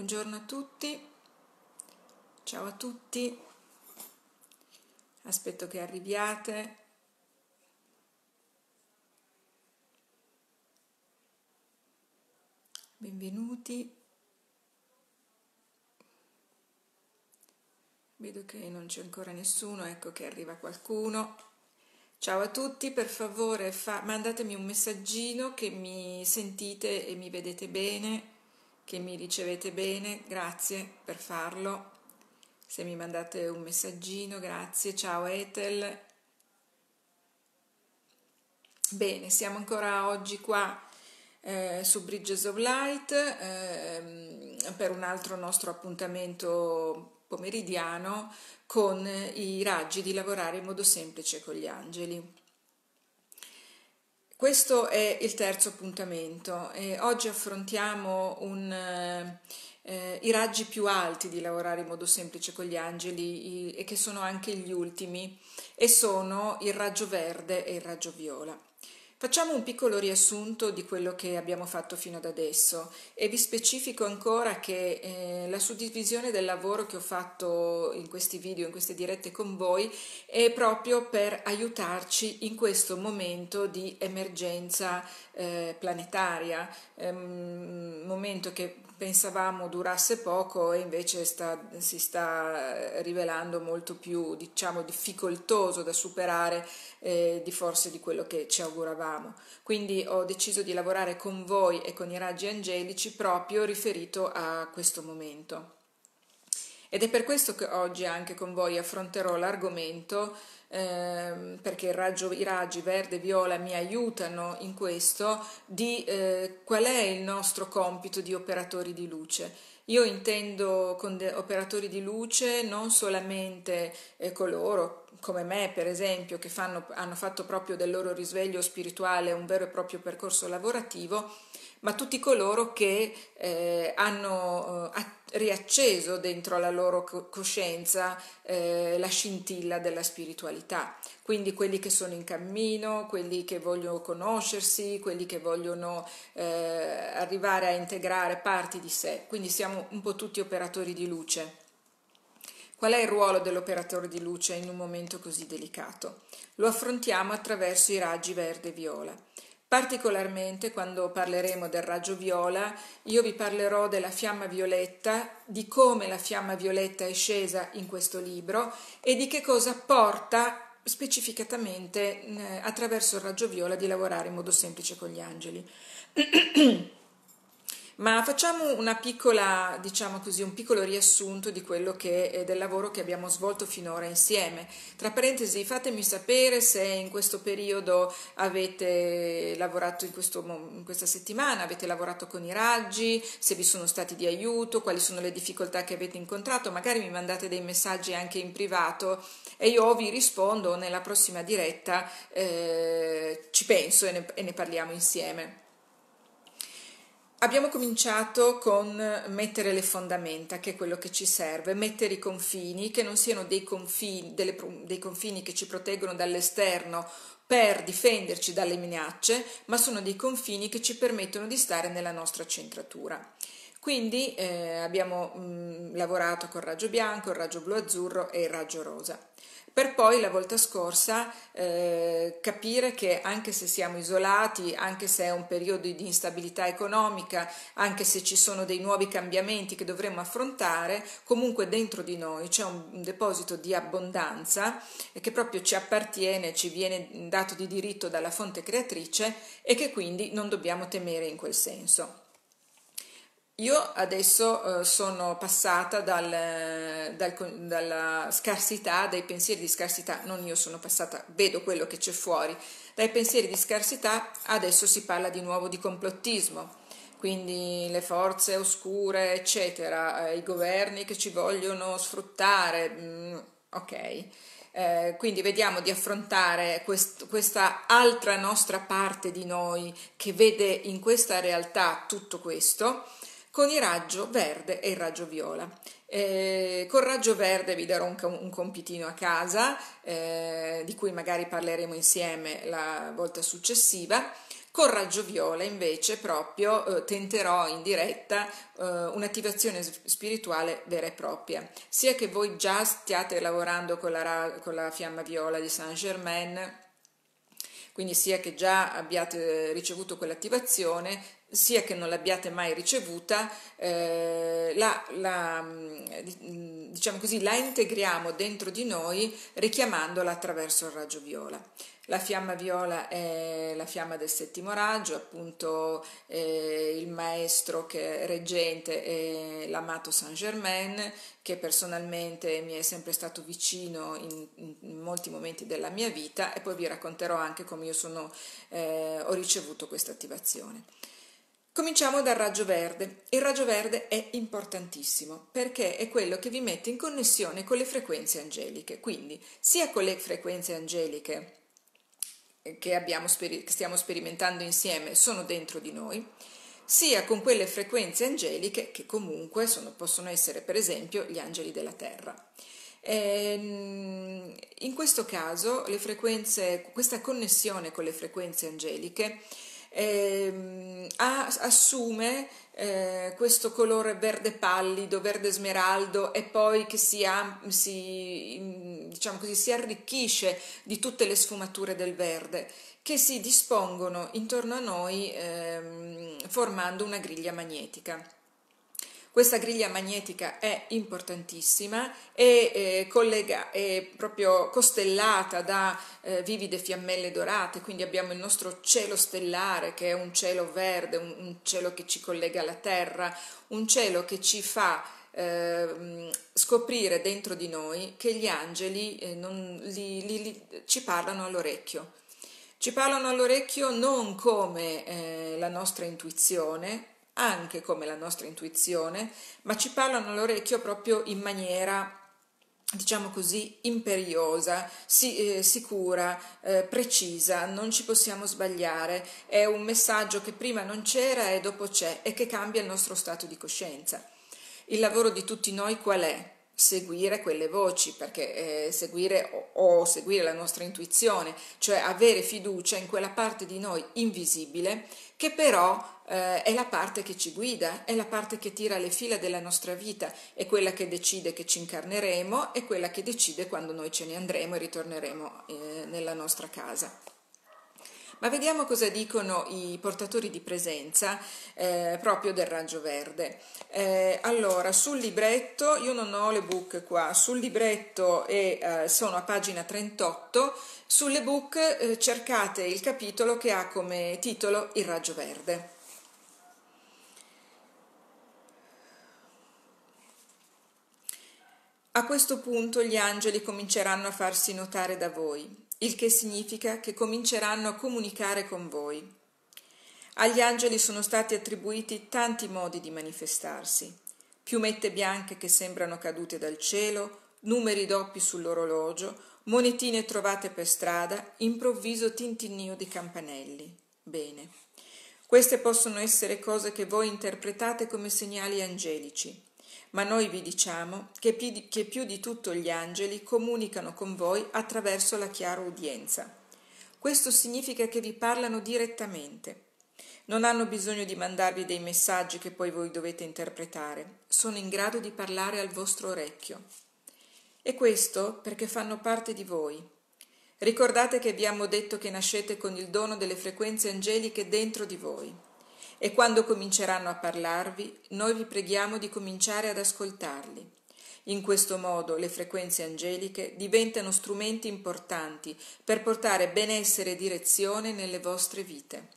Buongiorno a tutti, ciao a tutti, aspetto che arriviate. Benvenuti. Vedo che non c'è ancora nessuno, ecco che arriva qualcuno. Ciao a tutti, per favore fa- mandatemi un messaggino che mi sentite e mi vedete bene che mi ricevete bene, grazie per farlo. Se mi mandate un messaggino, grazie. Ciao Ethel. Bene, siamo ancora oggi qua eh, su Bridges of Light eh, per un altro nostro appuntamento pomeridiano con i raggi di lavorare in modo semplice con gli angeli. Questo è il terzo appuntamento e oggi affrontiamo un, eh, i raggi più alti di lavorare in modo semplice con gli angeli i, e che sono anche gli ultimi e sono il raggio verde e il raggio viola. Facciamo un piccolo riassunto di quello che abbiamo fatto fino ad adesso e vi specifico ancora che eh, la suddivisione del lavoro che ho fatto in questi video, in queste dirette con voi, è proprio per aiutarci in questo momento di emergenza eh, planetaria, ehm, momento che pensavamo durasse poco e invece sta, si sta rivelando molto più diciamo, difficoltoso da superare eh, di forse di quello che ci auguravamo. Quindi ho deciso di lavorare con voi e con i raggi angelici proprio riferito a questo momento. Ed è per questo che oggi anche con voi affronterò l'argomento eh, perché raggio, i raggi verde e viola mi aiutano in questo, di eh, qual è il nostro compito di operatori di luce. Io intendo con operatori di luce non solamente eh, coloro come me, per esempio, che fanno, hanno fatto proprio del loro risveglio spirituale un vero e proprio percorso lavorativo, ma tutti coloro che eh, hanno eh, riacceso dentro la loro coscienza eh, la scintilla della spiritualità. Quindi quelli che sono in cammino, quelli che vogliono conoscersi, quelli che vogliono eh, arrivare a integrare parti di sé. Quindi siamo un po' tutti operatori di luce. Qual è il ruolo dell'operatore di luce in un momento così delicato? Lo affrontiamo attraverso i raggi verde e viola. Particolarmente quando parleremo del raggio viola, io vi parlerò della fiamma violetta, di come la fiamma violetta è scesa in questo libro e di che cosa porta specificatamente eh, attraverso il raggio viola di lavorare in modo semplice con gli angeli. Ma facciamo una piccola, diciamo così, un piccolo riassunto di quello che è del lavoro che abbiamo svolto finora insieme. Tra parentesi, fatemi sapere se in questo periodo avete lavorato in, questo, in questa settimana, avete lavorato con i raggi, se vi sono stati di aiuto, quali sono le difficoltà che avete incontrato, magari mi mandate dei messaggi anche in privato e io vi rispondo nella prossima diretta, eh, ci penso e ne, e ne parliamo insieme. Abbiamo cominciato con mettere le fondamenta, che è quello che ci serve, mettere i confini, che non siano dei confini, delle, dei confini che ci proteggono dall'esterno per difenderci dalle minacce, ma sono dei confini che ci permettono di stare nella nostra centratura. Quindi eh, abbiamo mh, lavorato con il raggio bianco, il raggio blu-azzurro e il raggio rosa per poi la volta scorsa eh, capire che anche se siamo isolati, anche se è un periodo di instabilità economica, anche se ci sono dei nuovi cambiamenti che dovremo affrontare, comunque dentro di noi c'è un, deposito di abbondanza che proprio ci appartiene, ci viene dato di diritto dalla fonte creatrice e che quindi non dobbiamo temere in quel senso. Io adesso eh, sono passata dal, dal, dalla scarsità, dai pensieri di scarsità, non io sono passata, vedo quello che c'è fuori, dai pensieri di scarsità adesso si parla di nuovo di complottismo, quindi le forze oscure, eccetera, eh, i governi che ci vogliono sfruttare, mm, ok. Eh, quindi vediamo di affrontare quest, questa altra nostra parte di noi che vede in questa realtà tutto questo con il raggio verde e il raggio viola. Eh, col raggio verde vi darò un, un compitino a casa, eh, di cui magari parleremo insieme la volta successiva. Col raggio viola invece proprio eh, tenterò in diretta eh, un'attivazione spirituale vera e propria, sia che voi già stiate lavorando con la, con la fiamma viola di Saint Germain, quindi sia che già abbiate ricevuto quell'attivazione, sia che non l'abbiate mai ricevuta, eh, la, la, diciamo così, la integriamo dentro di noi richiamandola attraverso il raggio viola. La fiamma viola è la fiamma del settimo raggio, appunto eh, il maestro che è reggente è l'amato Saint Germain, che personalmente mi è sempre stato vicino in, in, molti momenti della mia vita e poi vi racconterò anche come io sono, eh, ho ricevuto questa attivazione. Cominciamo dal raggio verde. Il raggio verde è importantissimo perché è quello che vi mette in connessione con le frequenze angeliche, quindi sia con le frequenze angeliche che, abbiamo, che stiamo sperimentando insieme sono dentro di noi, sia con quelle frequenze angeliche che comunque sono, possono essere per esempio gli angeli della terra. Ehm, in questo caso questa connessione con le frequenze angeliche eh, assume eh, questo colore verde pallido, verde smeraldo e poi che si, si, diciamo così, si arricchisce di tutte le sfumature del verde che si dispongono intorno a noi ehm, formando una griglia magnetica. Questa griglia magnetica è importantissima, è, eh, collega, è proprio costellata da eh, vivide fiammelle dorate, quindi abbiamo il nostro cielo stellare che è un cielo verde, un, un cielo che ci collega alla terra, un cielo che ci fa eh, scoprire dentro di noi che gli angeli eh, non, li, li, li, ci parlano all'orecchio. Ci parlano all'orecchio non come eh, la nostra intuizione, anche come la nostra intuizione, ma ci parlano all'orecchio proprio in maniera diciamo così, imperiosa, si, eh, sicura, eh, precisa, non ci possiamo sbagliare, è un messaggio che prima non c'era e dopo c'è e che cambia il nostro stato di coscienza. Il lavoro di tutti noi qual è? Seguire quelle voci, perché eh, seguire o, o, seguire la nostra intuizione, cioè avere fiducia in quella parte di noi invisibile che però eh, è la parte che ci guida, è la parte che tira le fila della nostra vita, è quella che decide che ci incarneremo, è quella che decide quando noi ce ne andremo e ritorneremo eh, nella nostra casa. Ma vediamo cosa dicono i portatori di presenza eh, proprio del raggio verde. Eh, allora, sul libretto, io non ho le book qua, sul libretto è, eh, sono a pagina 38, sulle book eh, cercate il capitolo che ha come titolo Il raggio verde. A questo punto gli angeli cominceranno a farsi notare da voi il che significa che cominceranno a comunicare con voi. Agli angeli sono stati attribuiti tanti modi di manifestarsi, piumette bianche che sembrano cadute dal cielo, numeri doppi sull'orologio, monetine trovate per strada, improvviso tintinnio di campanelli. Bene. Queste possono essere cose che voi interpretate come segnali angelici ma noi vi diciamo che più, di, tutto gli angeli comunicano con voi attraverso la chiara udienza. Questo significa che vi parlano direttamente. Non hanno bisogno di mandarvi dei messaggi che poi voi dovete interpretare, sono in grado di parlare al vostro orecchio. E questo perché fanno parte di voi. Ricordate che abbiamo detto che nascete con il dono delle frequenze angeliche dentro di voi e quando cominceranno a parlarvi, noi vi preghiamo di cominciare ad ascoltarli. In questo modo le frequenze angeliche diventano strumenti importanti per portare benessere e direzione nelle vostre vite.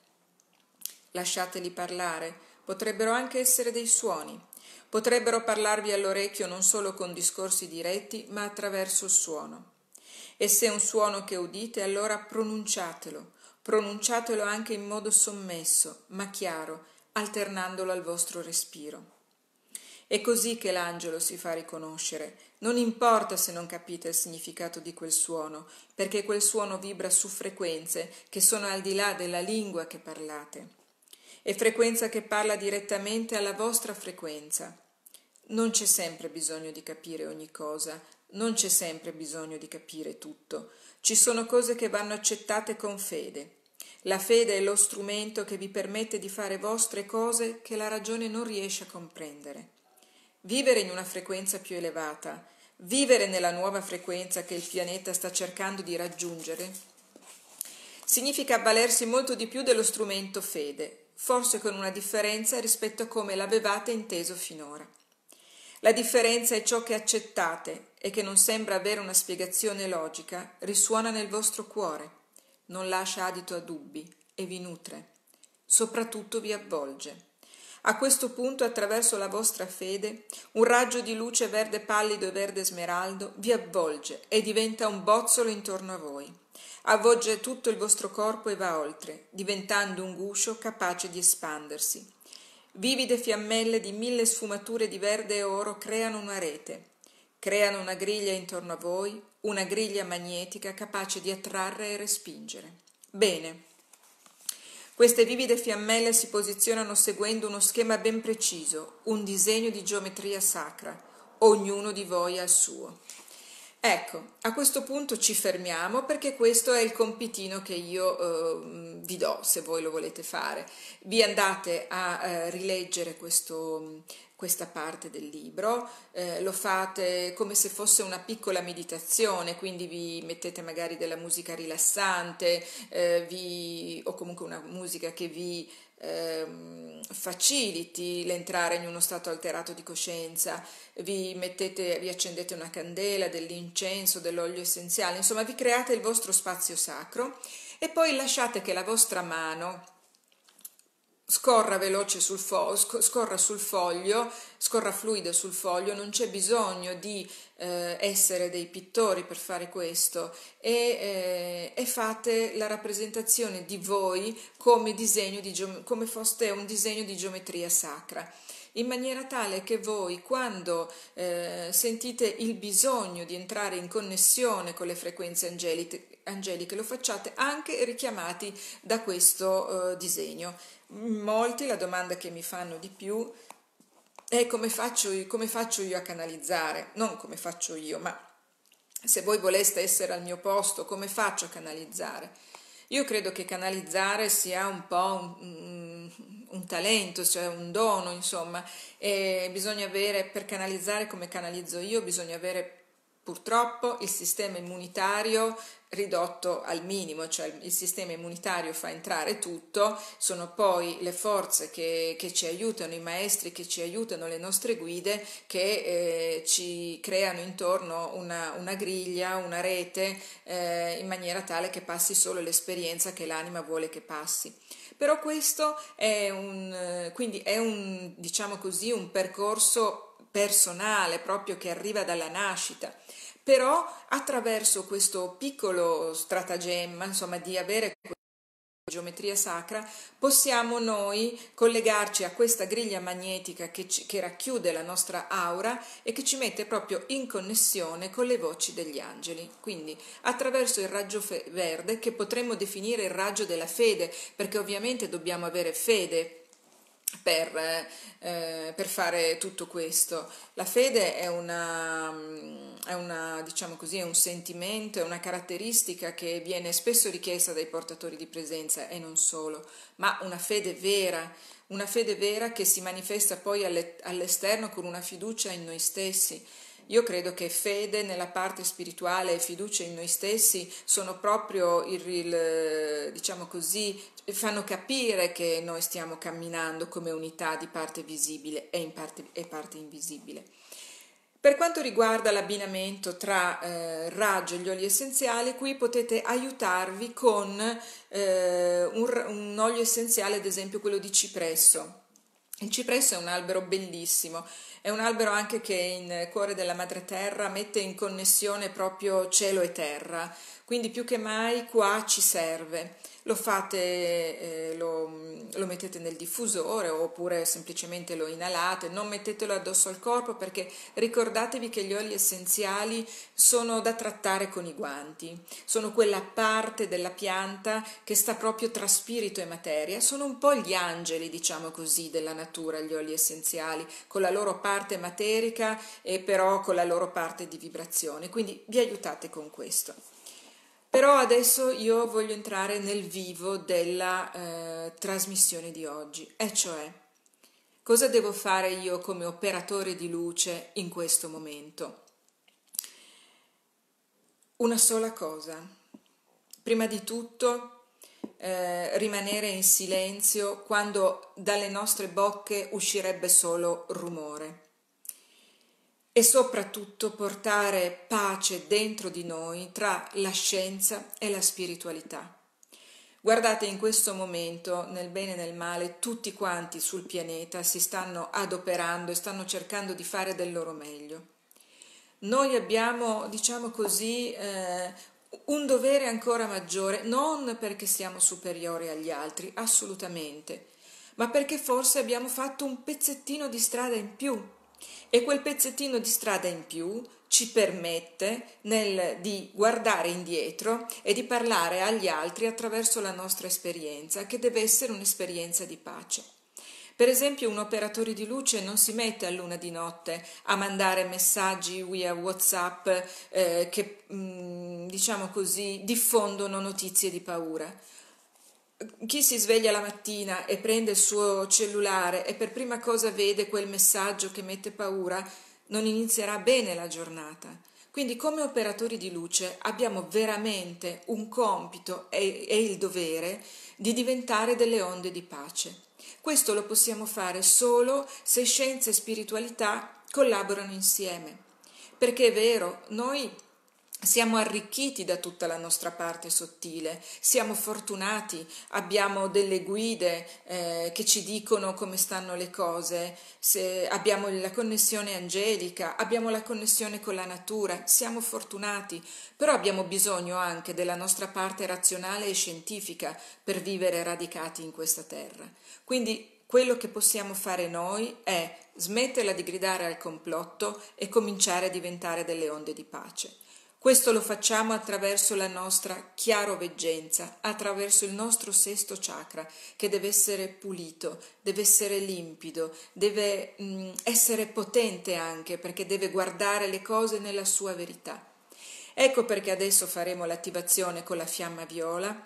Lasciateli parlare, potrebbero anche essere dei suoni. Potrebbero parlarvi all'orecchio non solo con discorsi diretti, ma attraverso il suono. E se è un suono che udite, allora pronunciatelo, pronunciatelo anche in modo sommesso, ma chiaro, alternandolo al vostro respiro. È così che l'angelo si fa riconoscere. Non importa se non capite il significato di quel suono, perché quel suono vibra su frequenze che sono al di là della lingua che parlate. È frequenza che parla direttamente alla vostra frequenza. Non c'è sempre bisogno di capire ogni cosa, non c'è sempre bisogno di capire tutto. Ci sono cose che vanno accettate con fede. La fede è lo strumento che vi permette di fare vostre cose che la ragione non riesce a comprendere. Vivere in una frequenza più elevata, vivere nella nuova frequenza che il pianeta sta cercando di raggiungere, significa avvalersi molto di più dello strumento fede, forse con una differenza rispetto a come l'avevate inteso finora. La differenza è ciò che accettate e che non sembra avere una spiegazione logica, risuona nel vostro cuore non lascia adito a dubbi e vi nutre, soprattutto vi avvolge. A questo punto, attraverso la vostra fede, un raggio di luce verde pallido e verde smeraldo vi avvolge e diventa un bozzolo intorno a voi. Avvolge tutto il vostro corpo e va oltre, diventando un guscio capace di espandersi. Vivide fiammelle di mille sfumature di verde e oro creano una rete, creano una griglia intorno a voi, una griglia magnetica capace di attrarre e respingere. Bene. Queste vivide fiammelle si posizionano seguendo uno schema ben preciso, un disegno di geometria sacra. Ognuno di voi ha il suo. Ecco, a questo punto ci fermiamo perché questo è il compitino che io eh, vi do se voi lo volete fare. Vi andate a eh, rileggere questo, questa parte del libro, eh, lo fate come se fosse una piccola meditazione, quindi vi mettete magari della musica rilassante eh, vi, o comunque una musica che vi eh, faciliti l'entrare in uno stato alterato di coscienza, vi, mettete, vi accendete una candela, dell'incenso, dell'olio essenziale, insomma vi create il vostro spazio sacro e poi lasciate che la vostra mano scorra veloce sul foglio, scorra sul foglio, scorra fluido sul foglio, non c'è bisogno di eh, essere dei pittori per fare questo e, eh, e, fate la rappresentazione di voi come, disegno di, come foste un disegno di geometria sacra in maniera tale che voi quando eh, sentite il bisogno di entrare in connessione con le frequenze angeliche, angeliche lo facciate anche richiamati da questo eh, disegno. Molti la domanda che mi fanno di più è come faccio, come faccio io a canalizzare, non come faccio io, ma se voi voleste essere al mio posto, come faccio a canalizzare? Io credo che canalizzare sia un po' un, un, talento, cioè un dono, insomma, e bisogna avere, per canalizzare come canalizzo io, bisogna avere Purtroppo il sistema immunitario ridotto al minimo, cioè il sistema immunitario fa entrare tutto, sono poi le forze che, che ci aiutano, i maestri che ci aiutano, le nostre guide che eh, ci creano intorno una, una, griglia, una rete eh, in maniera tale che passi solo l'esperienza che l'anima vuole che passi. Però questo è un, quindi è un, diciamo così, un percorso personale proprio che arriva dalla nascita però attraverso questo piccolo stratagemma, insomma, di avere geometria sacra, possiamo noi collegarci a questa griglia magnetica che, ci, che, racchiude la nostra aura e che ci mette proprio in connessione con le voci degli angeli. Quindi attraverso il raggio fe- verde, che potremmo definire il raggio della fede, perché ovviamente dobbiamo avere fede per, eh, per, fare tutto questo. La fede è, una, è, una, diciamo così, è un sentimento, è una caratteristica che viene spesso richiesta dai portatori di presenza e non solo, ma una fede vera, una fede vera che si manifesta poi all'esterno con una fiducia in noi stessi. Io credo che fede nella parte spirituale e fiducia in noi stessi sono proprio il, il, diciamo così, fanno capire che noi stiamo camminando come unità di parte visibile e, parte, e parte invisibile. Per quanto riguarda l'abbinamento tra eh, raggio e gli oli essenziali, qui potete aiutarvi con eh, un, un olio essenziale, ad esempio quello di cipresso. Il cipresso è un albero bellissimo è un albero anche che in cuore della madre terra mette in connessione proprio cielo e terra, quindi più che mai qua ci serve lo fate, eh, lo, lo, mettete nel diffusore oppure semplicemente lo inalate, non mettetelo addosso al corpo perché ricordatevi che gli oli essenziali sono da trattare con i guanti, sono quella parte della pianta che sta proprio tra spirito e materia, sono un po' gli angeli, diciamo così, della natura, gli oli essenziali, con la loro parte materica e però con la loro parte di vibrazione, quindi vi aiutate con questo. Però adesso io voglio entrare nel vivo della eh, trasmissione di oggi, e cioè cosa devo fare io come operatore di luce in questo momento? Una sola cosa. Prima di tutto eh, rimanere in silenzio quando dalle nostre bocche uscirebbe solo rumore e soprattutto portare pace dentro di noi tra la scienza e la spiritualità. Guardate, in questo momento, nel bene e nel male, tutti quanti sul pianeta si stanno adoperando e stanno cercando di fare del loro meglio. Noi abbiamo, diciamo così, eh, un dovere ancora maggiore, non perché siamo superiori agli altri, assolutamente, ma perché forse abbiamo fatto un pezzettino di strada in più e quel pezzettino di strada in più ci permette nel, di guardare indietro e di parlare agli altri attraverso la nostra esperienza, che deve essere un'esperienza di pace. Per esempio, un operatore di luce non si mette a luna di notte a mandare messaggi via WhatsApp eh, che, mh, mm, diciamo così, diffondono notizie di paura chi si sveglia la mattina e prende il suo cellulare e per prima cosa vede quel messaggio che mette paura, non inizierà bene la giornata. Quindi come operatori di luce abbiamo veramente un compito e, e il dovere di diventare delle onde di pace. Questo lo possiamo fare solo se scienza e spiritualità collaborano insieme. Perché è vero, noi siamo arricchiti da tutta la nostra parte sottile, siamo fortunati, abbiamo delle guide eh, che ci dicono come stanno le cose, abbiamo la connessione angelica, abbiamo la connessione con la natura, siamo fortunati, però abbiamo bisogno anche della nostra parte razionale e scientifica per vivere radicati in questa terra. Quindi quello che possiamo fare noi è smetterla di gridare al complotto e cominciare a diventare delle onde di pace. Questo lo facciamo attraverso la nostra chiaroveggenza, attraverso il nostro sesto chakra, che deve essere pulito, deve essere limpido, deve mh, mm, essere potente anche perché deve guardare le cose nella sua verità. Ecco perché adesso faremo l'attivazione con la fiamma viola,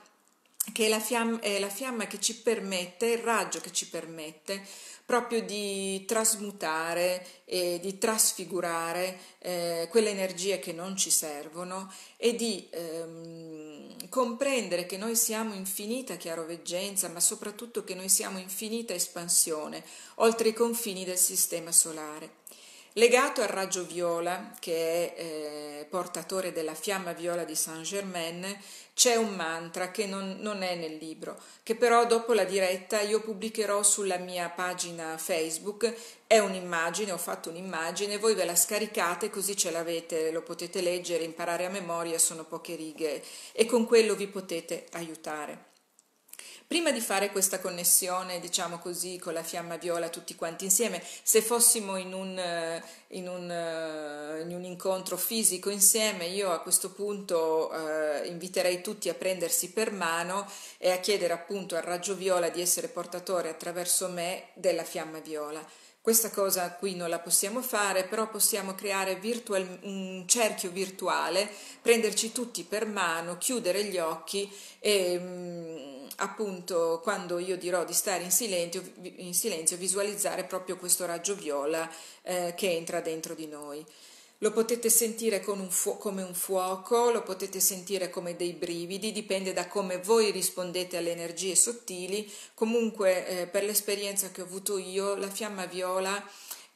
che è la, fiamma, è la fiamma che ci permette, il raggio che ci permette proprio di trasmutare e di trasfigurare eh, quelle energie che non ci servono e di ehm, comprendere che noi siamo infinita chiaroveggenza, ma soprattutto che noi siamo infinita espansione oltre i confini del sistema solare. Legato al raggio viola, che è eh, portatore della fiamma viola di Saint Germain, c'è un mantra che non, non, è nel libro, che però dopo la diretta io pubblicherò sulla mia pagina Facebook. È un'immagine, ho fatto un'immagine, voi ve la scaricate così ce l'avete, lo potete leggere, imparare a memoria, sono poche righe e con quello vi potete aiutare. Prima di fare questa connessione, diciamo così, con la fiamma viola tutti quanti insieme, se fossimo in un, eh, in un, eh, in un incontro fisico insieme, io a questo punto eh, inviterei tutti a prendersi per mano e a chiedere appunto al raggio viola di essere portatore attraverso me della fiamma viola. Questa cosa qui non la possiamo fare, però possiamo creare virtual, un cerchio virtuale, prenderci tutti per mano, chiudere gli occhi e mm, appunto quando io dirò di stare in silenzio, in silenzio visualizzare proprio questo raggio viola eh, che entra dentro di noi. Lo potete sentire un fu- come un fuoco, lo potete sentire come dei brividi, dipende da come voi rispondete alle energie sottili. Comunque, eh, per l'esperienza che ho avuto io, la fiamma viola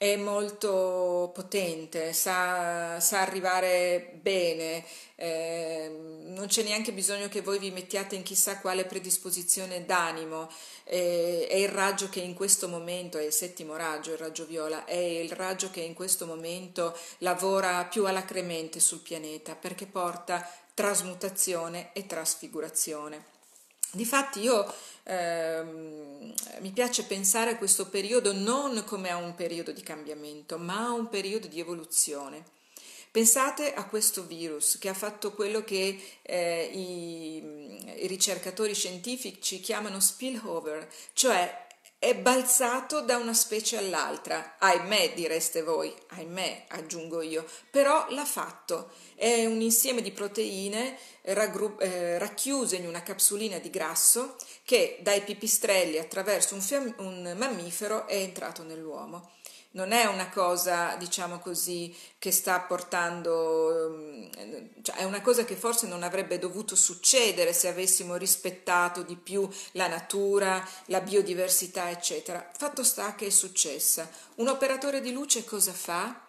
è molto potente, sa, sa arrivare bene, eh, non c'è neanche bisogno che voi vi mettiate in chissà quale predisposizione d'animo, eh, è il raggio che in questo momento, è il settimo raggio, il raggio viola, è il raggio che in questo momento lavora più alacremente sul pianeta perché porta trasmutazione e trasfigurazione. Difatti io ehm, mi piace pensare a questo periodo non come a un periodo di cambiamento, ma a un periodo di evoluzione. Pensate a questo virus che ha fatto quello che eh, i, i ricercatori scientifici chiamano spillover, cioè è balzato da una specie all'altra. Ahimè, direste voi, ahimè, aggiungo io, però l'ha fatto. È un insieme di proteine raggru- eh, racchiuse in una capsulina di grasso che dai pipistrelli attraverso un, fiam- un mammifero è entrato nell'uomo non è una cosa, diciamo così, che sta portando, ehm, cioè è una cosa che forse non avrebbe dovuto succedere se avessimo rispettato di più la natura, la biodiversità, eccetera. Fatto sta che è successa. Un operatore di luce cosa fa?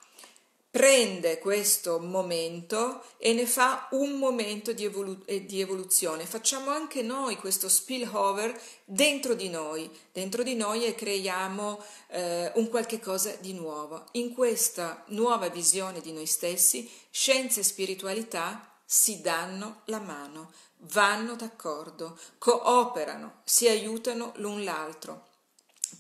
Prende questo momento e ne fa un momento di, evolu- eh, di, evoluzione. Facciamo anche noi questo spillover dentro di noi, dentro di noi e creiamo eh, un qualche cosa di nuovo. In questa nuova visione di noi stessi, scienza e spiritualità si danno la mano, vanno d'accordo, cooperano, si aiutano l'un l'altro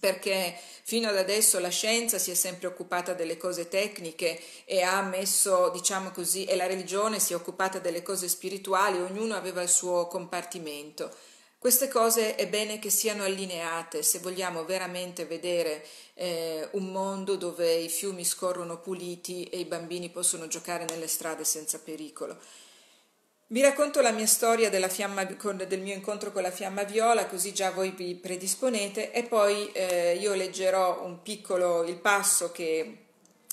perché fino ad adesso la scienza si è sempre occupata delle cose tecniche e ha messo, diciamo così, e la religione si è occupata delle cose spirituali, ognuno aveva il suo compartimento. Queste cose è bene che siano allineate se vogliamo veramente vedere eh, un mondo dove i fiumi scorrono puliti e i bambini possono giocare nelle strade senza pericolo. Vi racconto la mia storia fiamma, del mio incontro con la fiamma viola, così già voi vi predisponete e poi eh, io leggerò un piccolo il passo che,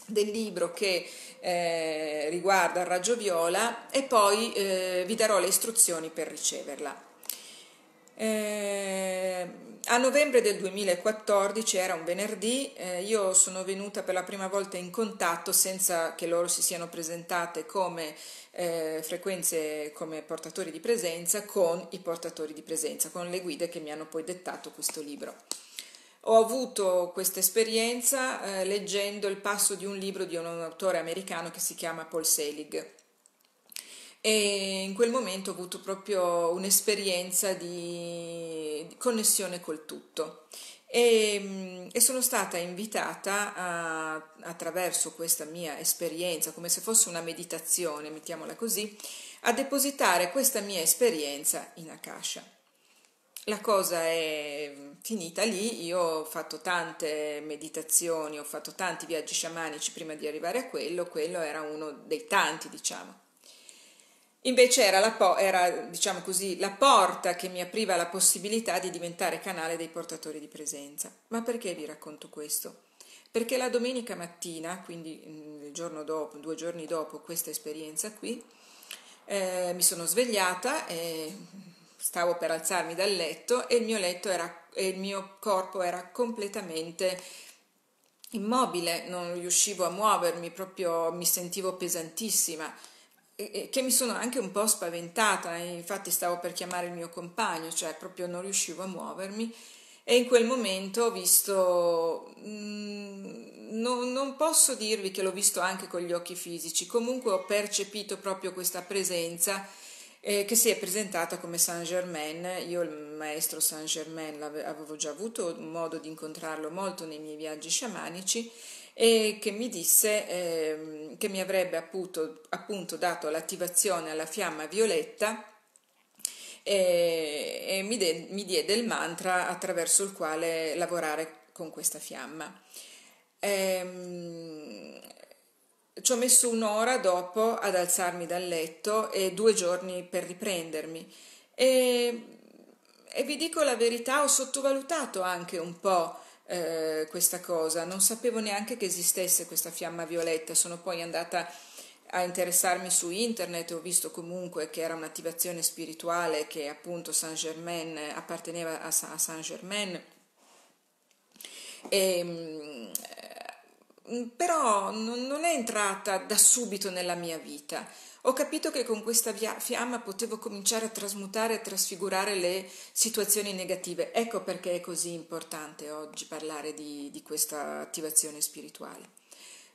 del libro che eh, riguarda il raggio viola e poi eh, vi darò le istruzioni per riceverla. Eh, a novembre del 2014 era un venerdì, eh, io sono venuta per la prima volta in contatto senza che loro si siano presentate come eh, frequenze come portatori di presenza con i portatori di presenza, con le guide che mi hanno poi dettato questo libro. Ho avuto questa esperienza eh, leggendo il passo di un libro di un autore americano che si chiama Paul Selig e in quel momento ho avuto proprio un'esperienza di, connessione col tutto e, mm, e, sono stata invitata a, attraverso questa mia esperienza, come se fosse una meditazione, mettiamola così, a depositare questa mia esperienza in Akasha. La cosa è finita lì, io ho fatto tante meditazioni, ho fatto tanti viaggi sciamanici prima di arrivare a quello, quello era uno dei tanti, diciamo. Invece era, la, era diciamo così, la porta che mi apriva la possibilità di diventare canale dei portatori di presenza. Ma perché vi racconto questo? Perché la domenica mattina, quindi mm, il giorno dopo, due giorni dopo questa esperienza qui, eh, mi sono svegliata e stavo per alzarmi dal letto e il mio letto era, e il mio corpo era completamente immobile, non riuscivo a muovermi, proprio mi sentivo pesantissima che mi sono anche un po' spaventata, infatti stavo per chiamare il mio compagno, cioè proprio non riuscivo a muovermi e in quel momento ho visto, mm, non, non posso dirvi che l'ho visto anche con gli occhi fisici, comunque ho percepito proprio questa presenza eh, che si è presentata come Saint Germain. Io il maestro Saint Germain avevo già avuto modo di incontrarlo molto nei miei viaggi sciamanici e che mi disse eh, che mi avrebbe appunto, appunto dato l'attivazione alla fiamma violetta e, e mi, de, mi, diede il mantra attraverso il quale lavorare con questa fiamma. Ehm, ci ho messo un'ora dopo ad alzarmi dal letto e due giorni per riprendermi. E, e vi dico la verità, ho sottovalutato anche un po' eh, questa cosa, non sapevo neanche che esistesse questa fiamma violetta, sono poi andata a interessarmi su internet, ho visto comunque che era un'attivazione spirituale che appunto Saint Germain apparteneva a Saint Germain. E, ehm, però non è entrata da subito nella mia vita. Ho capito che con questa fiamma potevo cominciare a trasmutare e trasfigurare le situazioni negative. Ecco perché è così importante oggi parlare di, di questa attivazione spirituale.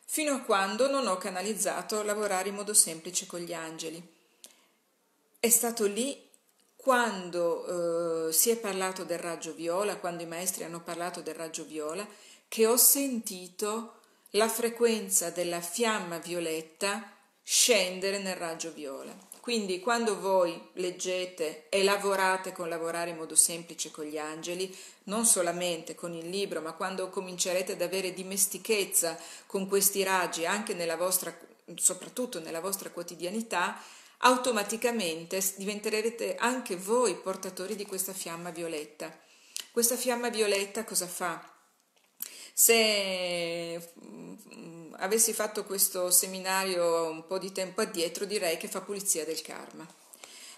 Fino a quando non ho canalizzato lavorare in modo semplice con gli angeli. È stato lì quando eh, si è parlato del raggio viola, quando i maestri hanno parlato del raggio viola, che ho sentito la frequenza della fiamma violetta scendere nel raggio viola. Quindi quando voi leggete e lavorate con lavorare in modo semplice con gli angeli, non solamente con il libro, ma quando comincerete ad avere dimestichezza con questi raggi anche nella vostra, soprattutto nella vostra quotidianità, automaticamente diventerete anche voi portatori di questa fiamma violetta. Questa fiamma violetta cosa fa? Se mm, avessi fatto questo seminario un po' di tempo addietro, direi che fa pulizia del karma.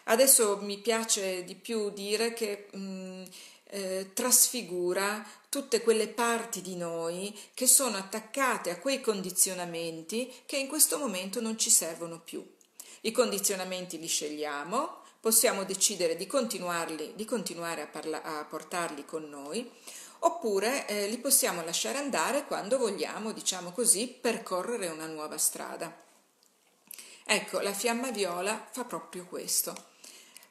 Adesso mi piace di più dire che mh, mm, eh, trasfigura tutte quelle parti di noi che sono attaccate a quei condizionamenti che in questo momento non ci servono più. I condizionamenti li scegliamo, possiamo decidere di, di continuare a, parla- a, portarli con noi, oppure eh, li possiamo lasciare andare quando vogliamo, diciamo così, percorrere una nuova strada. Ecco, la fiamma viola fa proprio questo.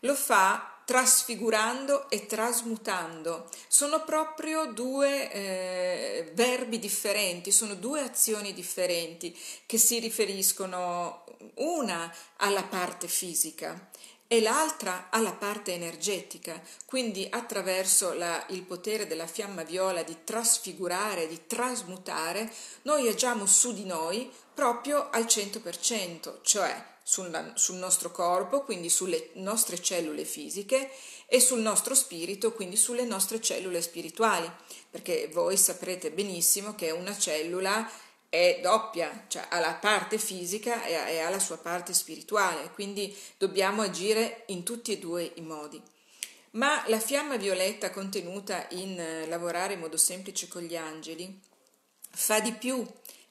Lo fa trasfigurando e trasmutando. Sono proprio due eh, verbi differenti, sono due azioni differenti che si riferiscono una alla parte fisica e l'altra alla parte energetica, quindi attraverso la, il potere della fiamma viola di trasfigurare, di trasmutare, noi agiamo su di noi proprio al 100%, cioè sul, sul nostro corpo, quindi sulle nostre cellule fisiche e sul nostro spirito, quindi sulle nostre cellule spirituali, perché voi saprete benissimo che una cellula è doppia, cioè ha la parte fisica e ha la sua parte spirituale, quindi dobbiamo agire in tutti e due i modi. Ma la fiamma violetta contenuta in eh, lavorare in modo semplice con gli angeli fa di più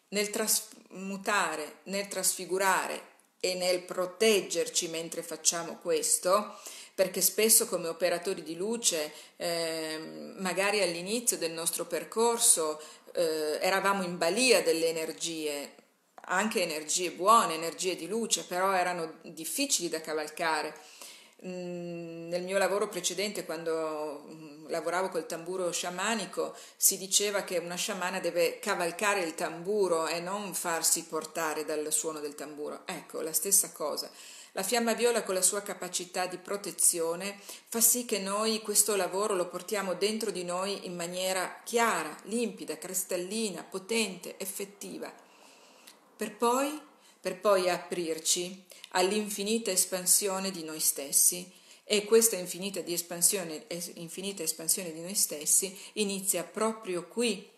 nel trasmutare, nel trasfigurare e nel proteggerci mentre facciamo questo, perché spesso come operatori di luce, eh, magari all'inizio del nostro percorso, eh, eravamo in balia delle energie, anche energie buone, energie di luce, però erano difficili da cavalcare. Mm, nel mio lavoro precedente, quando mm, lavoravo col tamburo sciamanico, si diceva che una sciamana deve cavalcare il tamburo e non farsi portare dal suono del tamburo. Ecco, la stessa cosa. La fiamma viola con la sua capacità di protezione fa sì che noi questo lavoro lo portiamo dentro di noi in maniera chiara, limpida, cristallina, potente, effettiva, per poi, per poi aprirci all'infinita espansione di noi stessi e questa infinita, espansione, infinita espansione di noi stessi inizia proprio qui,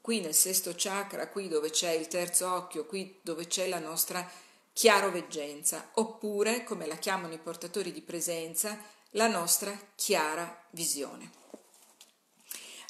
qui nel sesto chakra, qui dove c'è il terzo occhio, qui dove c'è la nostra chiaroveggenza, oppure, come la chiamano i portatori di presenza, la nostra chiara visione.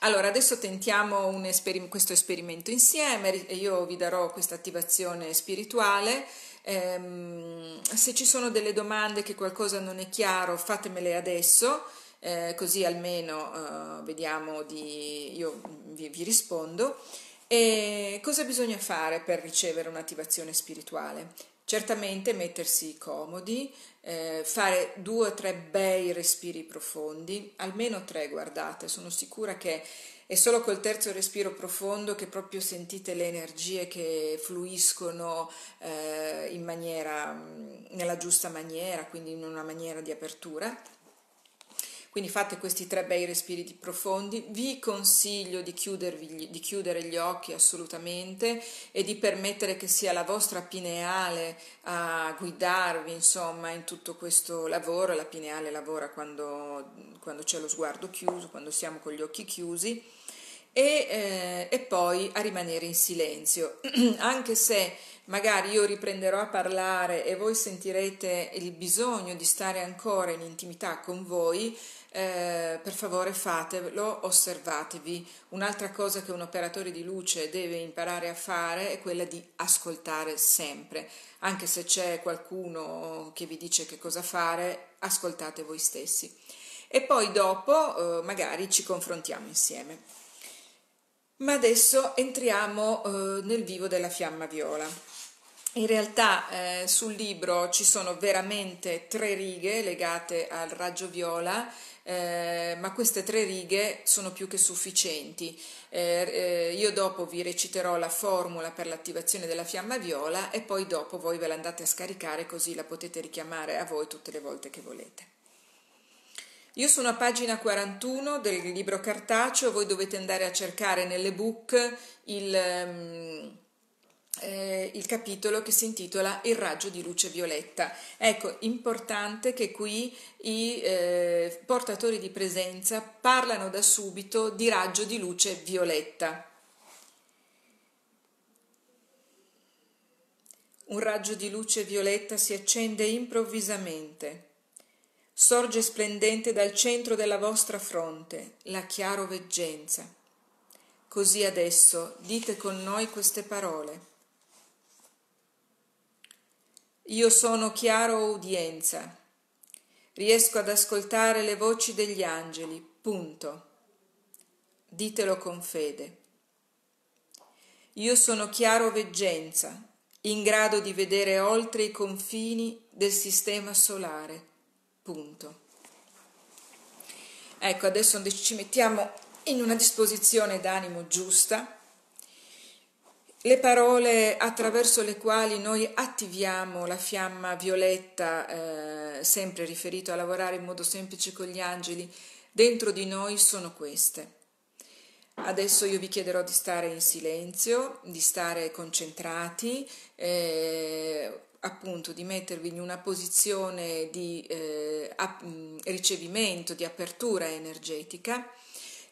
Allora, adesso tentiamo esperim- questo esperimento insieme e io vi darò questa attivazione spirituale. Ehm, se ci sono delle domande che qualcosa non è chiaro, fatemele adesso, eh, così almeno eh, vediamo di... io vi, vi rispondo. E cosa bisogna fare per ricevere un'attivazione spirituale? Certamente mettersi comodi, eh, fare due o tre bei respiri profondi, almeno tre, guardate, sono sicura che è solo col terzo respiro profondo che proprio sentite le energie che fluiscono eh, in maniera, nella giusta maniera, quindi in una maniera di apertura. Quindi fate questi tre bei respiri profondi. Vi consiglio di, di, chiudere gli occhi assolutamente e di permettere che sia la vostra pineale a guidarvi insomma in tutto questo lavoro. La pineale lavora quando, quando c'è lo sguardo chiuso, quando siamo con gli occhi chiusi. E, eh, e poi a rimanere in silenzio, anche se magari io riprenderò a parlare e voi sentirete il bisogno di stare ancora in intimità con voi, eh, per favore fatelo, osservatevi. Un'altra cosa che un operatore di luce deve imparare a fare è quella di ascoltare sempre. Anche se c'è qualcuno che vi dice che cosa fare, ascoltate voi stessi. E poi dopo eh, magari ci confrontiamo insieme. Ma adesso entriamo eh, nel vivo della fiamma viola. In realtà eh, sul libro ci sono veramente tre righe legate al raggio viola eh, ma queste tre righe sono più che sufficienti. Eh, eh, io dopo vi reciterò la formula per l'attivazione della fiamma viola e poi dopo voi ve la andate a scaricare così la potete richiamare a voi tutte le volte che volete. Io sono a pagina 41 del libro cartaceo, voi dovete andare a cercare nelle book il... Um, eh, il capitolo che si intitola Il raggio di luce violetta. Ecco, importante che qui i eh, portatori di presenza parlano da subito di raggio di luce violetta. Un raggio di luce violetta si accende improvvisamente. Sorge splendente dal centro della vostra fronte la chiaroveggenza. Così adesso dite con noi queste parole. Io sono chiaro udienza. Riesco ad ascoltare le voci degli angeli, punto. Ditelo con fede. Io sono chiaro veggenza, in grado di vedere oltre i confini del sistema solare, punto. Ecco, adesso ci mettiamo in una disposizione d'animo giusta le parole attraverso le quali noi attiviamo la fiamma violetta, eh, sempre riferito a lavorare in modo semplice con gli angeli, dentro di noi sono queste. Adesso io vi chiederò di stare in silenzio, di stare concentrati, eh, appunto di mettervi in una posizione di eh, ricevimento, di apertura energetica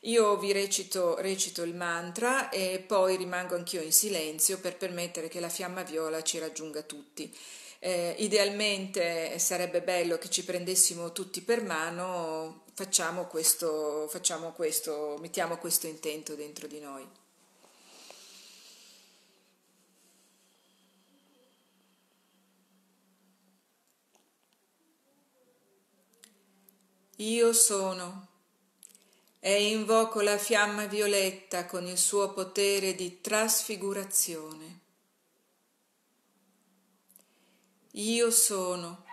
io vi recito, recito, il mantra e poi rimango anch'io in silenzio per permettere che la fiamma viola ci raggiunga tutti. Eh, idealmente sarebbe bello che ci prendessimo tutti per mano, facciamo questo, facciamo questo, mettiamo questo intento dentro di noi. Io sono e invoco la fiamma violetta con il suo potere di trasfigurazione. Io sono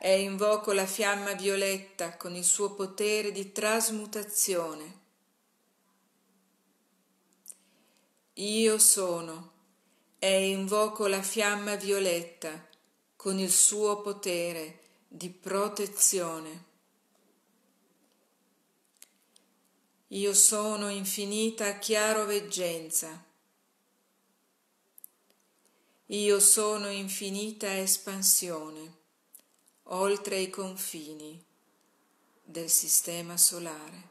e invoco la fiamma violetta con il suo potere di trasmutazione. Io sono e invoco la fiamma violetta con il suo potere di protezione. Io sono infinita chiaroveggenza. Io sono infinita espansione, oltre i confini del sistema solare.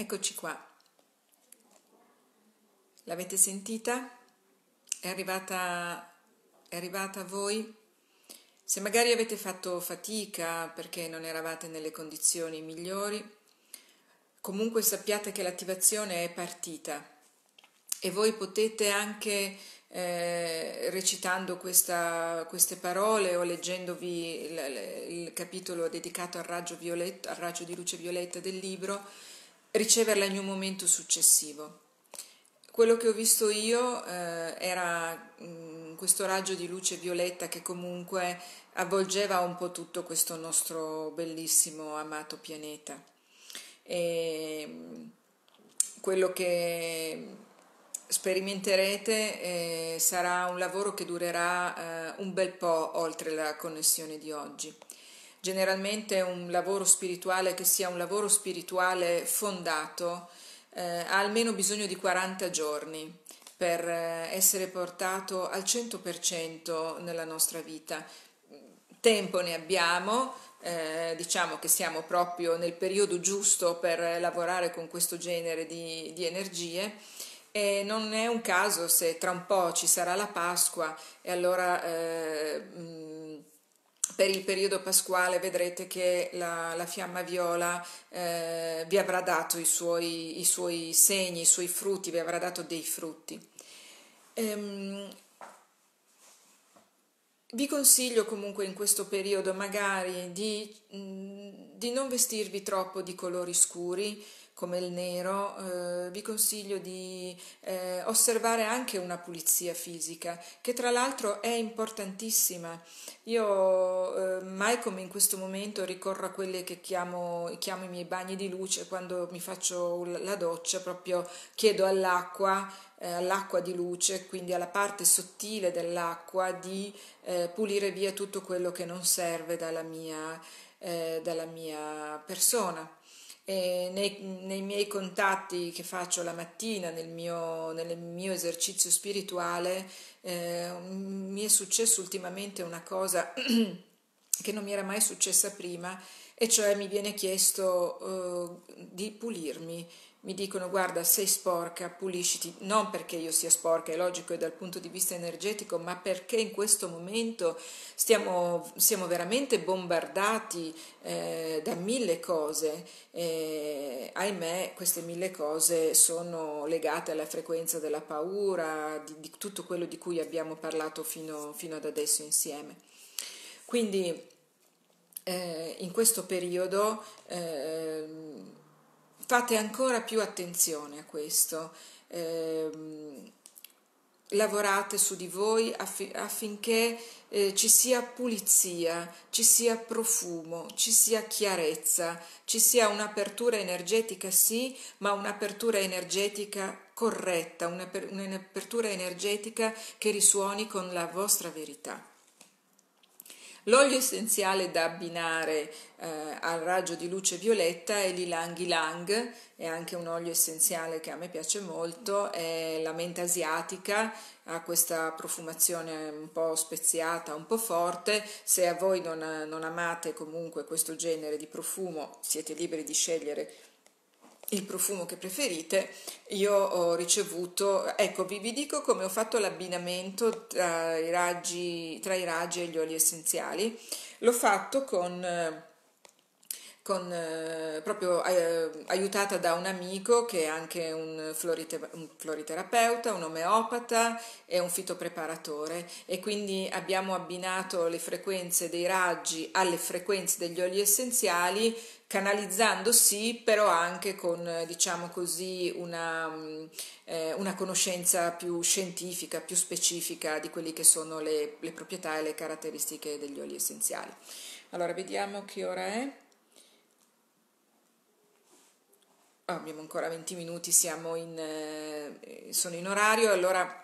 Eccoci qua. L'avete sentita? È arrivata, è arrivata a voi? Se magari avete fatto fatica perché non eravate nelle condizioni migliori, comunque sappiate che l'attivazione è partita e voi potete anche eh, recitando questa, queste parole o leggendovi il, il capitolo dedicato al raggio, violetta, al raggio di luce violetta del libro, riceverla in un momento successivo. Quello che ho visto io eh, era mh, mm, questo raggio di luce violetta che comunque avvolgeva un po' tutto questo nostro bellissimo, amato pianeta. E, mm, quello che sperimenterete eh, sarà un lavoro che durerà eh, un bel po' oltre la connessione di oggi. Generalmente un lavoro spirituale che sia un lavoro spirituale fondato eh, ha almeno bisogno di 40 giorni per eh, essere portato al 100% nella nostra vita. Tempo ne abbiamo, eh, diciamo che siamo proprio nel periodo giusto per lavorare con questo genere di, di energie e non è un caso se tra un po' ci sarà la Pasqua e allora eh, per il periodo pasquale vedrete che la, la fiamma viola eh, vi avrà dato i suoi, i suoi, segni, i suoi frutti, vi avrà dato dei frutti. Ehm, vi consiglio comunque in questo periodo magari di, di non vestirvi troppo di colori scuri, come il nero, eh, vi consiglio di eh, osservare anche una pulizia fisica, che tra l'altro è importantissima. Io eh, mai come in questo momento ricorro a quelle che chiamo, chiamo i miei bagni di luce quando mi faccio la doccia, proprio chiedo all'acqua eh, all'acqua di luce, quindi alla parte sottile dell'acqua, di eh, pulire via tutto quello che non serve dalla mia, eh, dalla mia persona. Nei, nei, miei contatti che faccio la mattina nel mio, nel mio esercizio spirituale eh, mi è successo ultimamente una cosa che non mi era mai successa prima e cioè mi viene chiesto uh, di pulirmi mi dicono guarda sei sporca, pulisciti, non perché io sia sporca, è logico e dal punto di vista energetico, ma perché in questo momento stiamo, siamo veramente bombardati eh, da mille cose. Eh, ahimè, queste mille cose sono legate alla frequenza della paura, di, di tutto quello di cui abbiamo parlato fino, fino ad adesso insieme. Quindi eh, in questo periodo eh, fate ancora più attenzione a questo, eh, lavorate su di voi affi- affinché eh, ci sia pulizia, ci sia profumo, ci sia chiarezza, ci sia un'apertura energetica sì, ma un'apertura energetica corretta, un'apertura energetica che risuoni con la vostra verità. L'olio essenziale da abbinare eh, al raggio di luce violetta è l'ilang ilang, è anche un olio essenziale che a me piace molto, è la menta asiatica, ha questa profumazione un po' speziata, un po' forte, se a voi non, non amate comunque questo genere di profumo siete liberi di scegliere il profumo che preferite, io ho ricevuto, ecco vi, vi dico come ho fatto l'abbinamento tra i, raggi, tra i raggi e gli oli essenziali, l'ho fatto con con, eh, proprio eh, aiutata da un amico che è anche un, florite, un, floriterapeuta, un omeopata e un fitopreparatore. E quindi abbiamo abbinato le frequenze dei raggi alle frequenze degli oli essenziali canalizzando sì, però anche con, diciamo così, una, mm, eh, una, conoscenza più scientifica, più specifica di quelle che sono le, le proprietà e le caratteristiche degli oli essenziali. Allora, vediamo che ora è. Oh, abbiamo ancora 20 minuti, in, eh, sono in orario, allora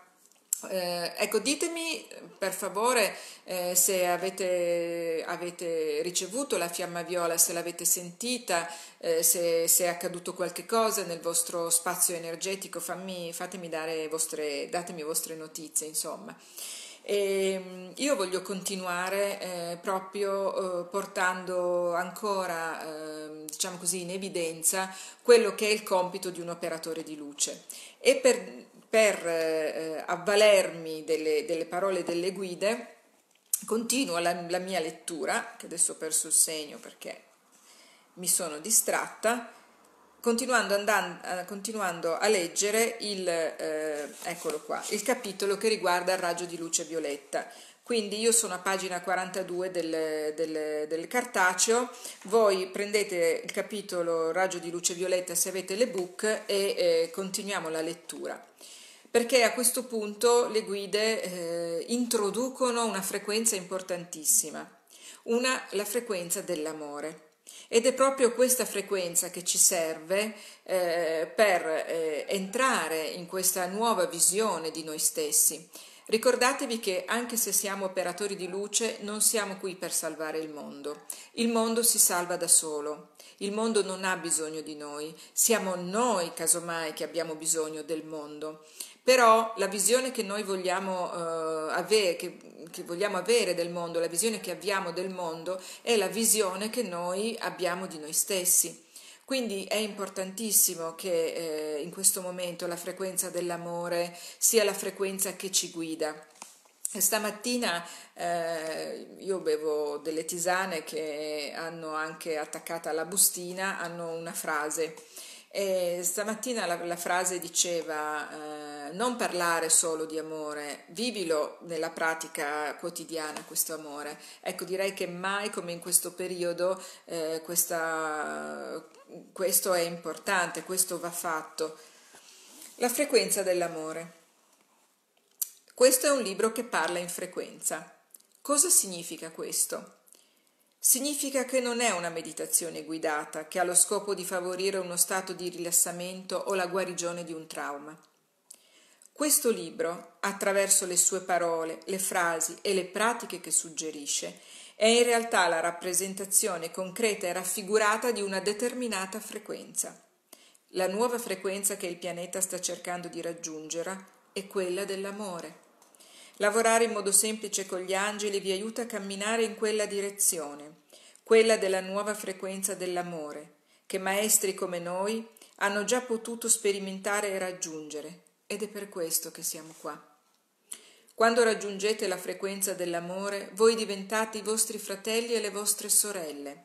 eh, ecco, ditemi per favore eh, se avete, avete, ricevuto la fiamma viola, se l'avete sentita, eh, se, se, è accaduto qualche cosa nel vostro spazio energetico, fammi, fatemi dare vostre, datemi vostre notizie, insomma. E ehm, io voglio continuare eh, proprio eh, portando ancora, eh, diciamo così, in evidenza quello che è il compito di un operatore di luce. E per per eh, avvalermi delle, delle, parole delle guide, continuo la, la, mia lettura, che adesso ho perso il segno perché mi sono distratta, continuando, andando, continuando a leggere il, eh, qua, il capitolo che riguarda il raggio di luce violetta. Quindi io sono a pagina 42 del, del, del, cartaceo, voi prendete il capitolo raggio di luce violetta se avete le book e eh, continuiamo la lettura perché a questo punto le guide eh, introducono una frequenza importantissima, una, la frequenza dell'amore. ed è proprio questa frequenza che ci serve eh, per eh, entrare in questa nuova visione di noi stessi. Ricordatevi che anche se siamo operatori di luce non siamo qui per salvare il mondo. Il mondo si salva da solo. Il mondo non ha bisogno di noi, siamo noi casomai che abbiamo bisogno del mondo. Però la visione che noi vogliamo, uh, avere, che, che vogliamo avere del mondo, la visione che abbiamo del mondo, è la visione che noi abbiamo di noi stessi. Quindi è importantissimo che eh, in questo momento la frequenza dell'amore sia la frequenza che ci guida. Stamattina eh, io bevo delle tisane che hanno anche attaccata alla bustina, hanno una frase. E stamattina la, la frase diceva eh, non parlare solo di amore, vivilo nella pratica quotidiana questo amore. Ecco, direi che mai come in questo periodo eh, questa, questo è importante, questo va fatto. La frequenza dell'amore. Questo è un libro che parla in frequenza. Cosa significa questo? Significa che non è una meditazione guidata che ha lo scopo di favorire uno stato di rilassamento o la guarigione di un trauma. Questo libro, attraverso le sue parole, le frasi e le pratiche che suggerisce, è in realtà la rappresentazione concreta e raffigurata di una determinata frequenza. La nuova frequenza che il pianeta sta cercando di raggiungere è quella dell'amore. Lavorare in modo semplice con gli angeli vi aiuta a camminare in quella direzione, quella della nuova frequenza dell'amore, che maestri come noi hanno già potuto sperimentare e raggiungere, ed è per questo che siamo qua. Quando raggiungete la frequenza dell'amore, voi diventate i vostri fratelli e le vostre sorelle.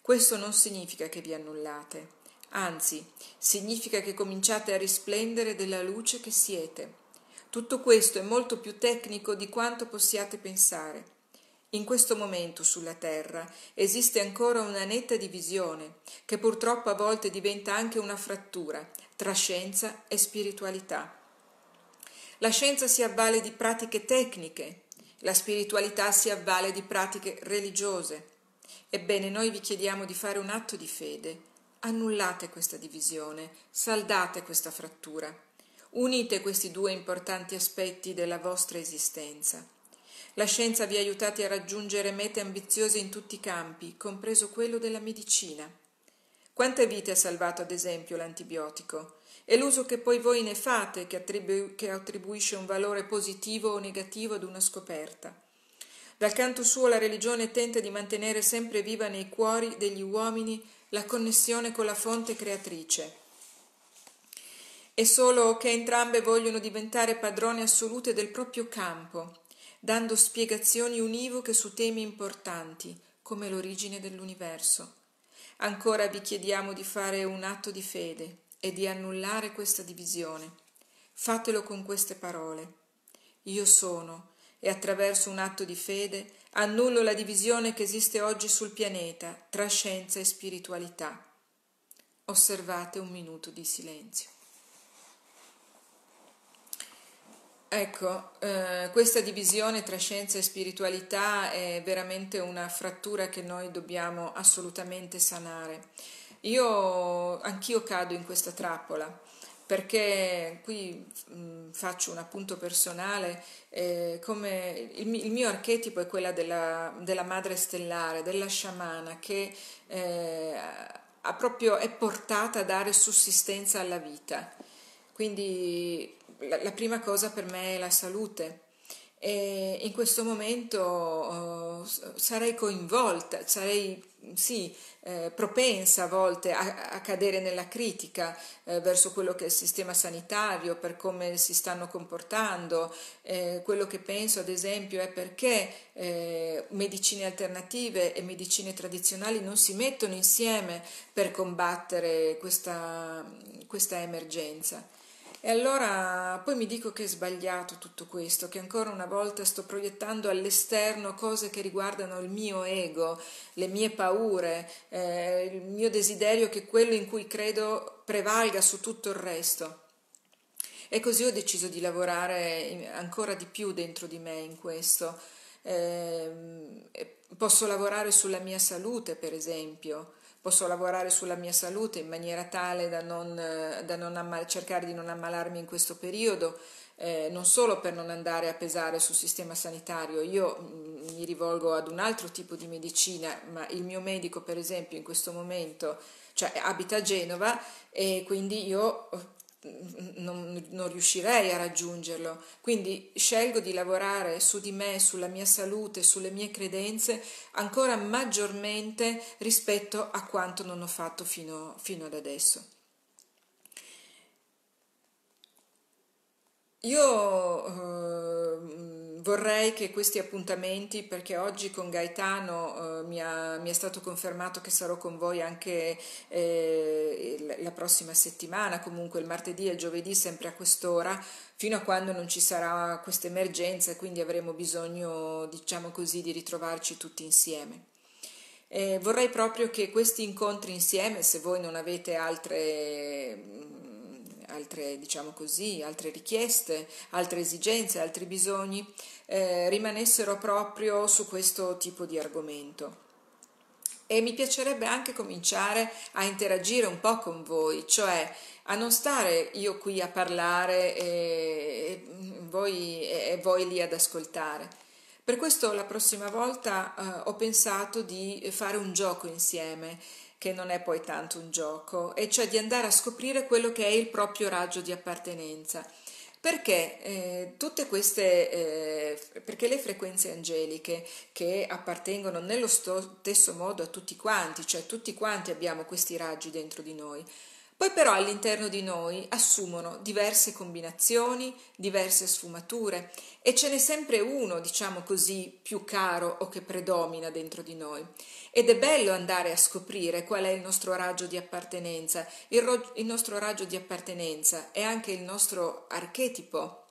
Questo non significa che vi annullate, anzi, significa che cominciate a risplendere della luce che siete. Tutto questo è molto più tecnico di quanto possiate pensare. In questo momento sulla Terra esiste ancora una netta divisione, che purtroppo a volte diventa anche una frattura tra scienza e spiritualità. La scienza si avvale di pratiche tecniche, la spiritualità si avvale di pratiche religiose. Ebbene, noi vi chiediamo di fare un atto di fede. Annullate questa divisione, saldate questa frattura. Unite questi due importanti aspetti della vostra esistenza. La scienza vi ha aiutati a raggiungere mete ambiziose in tutti i campi, compreso quello della medicina. Quante vite ha salvato, ad esempio, l'antibiotico? È l'uso che poi voi ne fate che, attribu- che attribuisce un valore positivo o negativo ad una scoperta. Dal canto suo la religione tenta di mantenere sempre viva nei cuori degli uomini la connessione con la fonte creatrice. È solo che entrambe vogliono diventare padrone assolute del proprio campo, dando spiegazioni univoche su temi importanti, come l'origine dell'universo. Ancora vi chiediamo di fare un atto di fede, e di annullare questa divisione. Fatelo con queste parole. Io sono, e attraverso un atto di fede annullo la divisione che esiste oggi sul pianeta tra scienza e spiritualità. Osservate un minuto di silenzio. Ecco, eh, questa divisione tra scienza e spiritualità è veramente una frattura che noi dobbiamo assolutamente sanare. Io anch'io cado in questa trappola perché qui mh, faccio un appunto personale, eh, come il, il, mio archetipo è quello della, della, madre stellare, della sciamana che eh, proprio, è portata a dare sussistenza alla vita. Quindi la, la prima cosa per me è la salute. E in questo momento oh, sarei coinvolta, sarei sì, eh, propensa a volte a, a, cadere nella critica eh, verso quello che è il sistema sanitario, per come si stanno comportando. Eh, quello che penso, ad esempio, è perché eh, medicine alternative e medicine tradizionali non si mettono insieme per combattere questa, questa emergenza. E allora poi mi dico che è sbagliato tutto questo, che ancora una volta sto proiettando all'esterno cose che riguardano il mio ego, le mie paure, eh, il mio desiderio che quello in cui credo prevalga su tutto il resto. E così ho deciso di lavorare ancora di più dentro di me in questo. Eh, posso lavorare sulla mia salute, per esempio posso lavorare sulla mia salute in maniera tale da, non, da non ammal- cercare di non ammalarmi in questo periodo, eh, non solo per non andare a pesare sul sistema sanitario, io mm, mi rivolgo ad un altro tipo di medicina, ma il mio medico per esempio in questo momento cioè, abita a Genova e quindi io non, non, riuscirei a raggiungerlo. Quindi scelgo di lavorare su di me, sulla mia salute, sulle mie credenze ancora maggiormente rispetto a quanto non ho fatto fino, fino ad adesso. Io eh, vorrei che questi appuntamenti, perché oggi con Gaetano eh, mi, ha, mi, è stato confermato che sarò con voi anche eh, la prossima settimana, comunque il martedì e il giovedì sempre a quest'ora, fino a quando non ci sarà questa emergenza e quindi avremo bisogno, diciamo così, di ritrovarci tutti insieme. Eh, vorrei proprio che questi incontri insieme, se voi non avete altre altre, diciamo così, altre richieste, altre esigenze, altri bisogni, eh, rimanessero proprio su questo tipo di argomento. E mi piacerebbe anche cominciare a interagire un po' con voi, cioè a non stare io qui a parlare e voi, e voi lì ad ascoltare. Per questo la prossima volta eh, ho pensato di fare un gioco insieme che non è poi tanto un gioco, e cioè di andare a scoprire quello che è il proprio raggio di appartenenza. Perché eh, tutte queste, eh, perché le frequenze angeliche che appartengono nello stesso modo a tutti quanti, cioè tutti quanti abbiamo questi raggi dentro di noi, poi però all'interno di noi assumono diverse combinazioni, diverse sfumature e ce n'è sempre uno, diciamo così, più caro o che predomina dentro di noi. Ed è bello andare a scoprire qual è il nostro raggio di appartenenza. Il, ro- il nostro raggio di appartenenza è anche il nostro archetipo,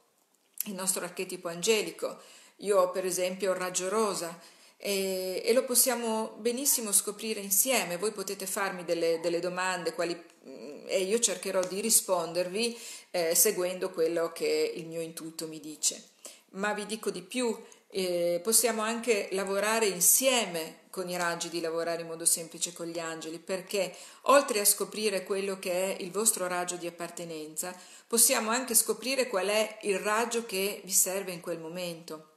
il nostro archetipo angelico. Io ho per esempio il raggio rosa e, e, lo possiamo benissimo scoprire insieme. Voi potete farmi delle, delle domande quali, mm, e io cercherò di rispondervi eh, seguendo quello che il mio intuito mi dice. Ma vi dico di più, eh, possiamo anche lavorare insieme con i raggi di lavorare in modo semplice con gli angeli, perché oltre a scoprire quello che è il vostro raggio di appartenenza, possiamo anche scoprire qual è il raggio che vi serve in quel momento.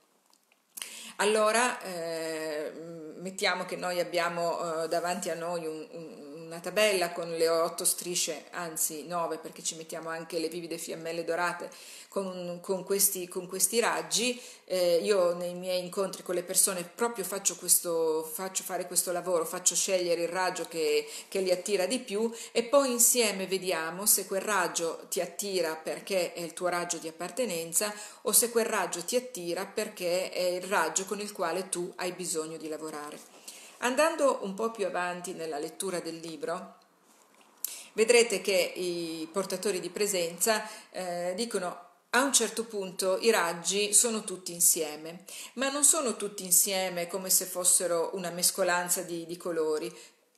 Allora, eh, mettiamo che noi abbiamo eh, davanti a noi un, un, una tabella con le otto strisce, anzi nove perché ci mettiamo anche le vivide fiammelle dorate con, con, questi, con questi, raggi. Eh, io nei miei incontri con le persone proprio faccio, questo, faccio fare questo lavoro, faccio scegliere il raggio che, che li attira di più e poi insieme vediamo se quel raggio ti attira perché è il tuo raggio di appartenenza o se quel raggio ti attira perché è il raggio con il quale tu hai bisogno di lavorare. Andando un po' più avanti nella lettura del libro, vedrete che i portatori di presenza eh, dicono a un certo punto i raggi sono tutti insieme, ma non sono tutti insieme come se fossero una mescolanza di, di colori,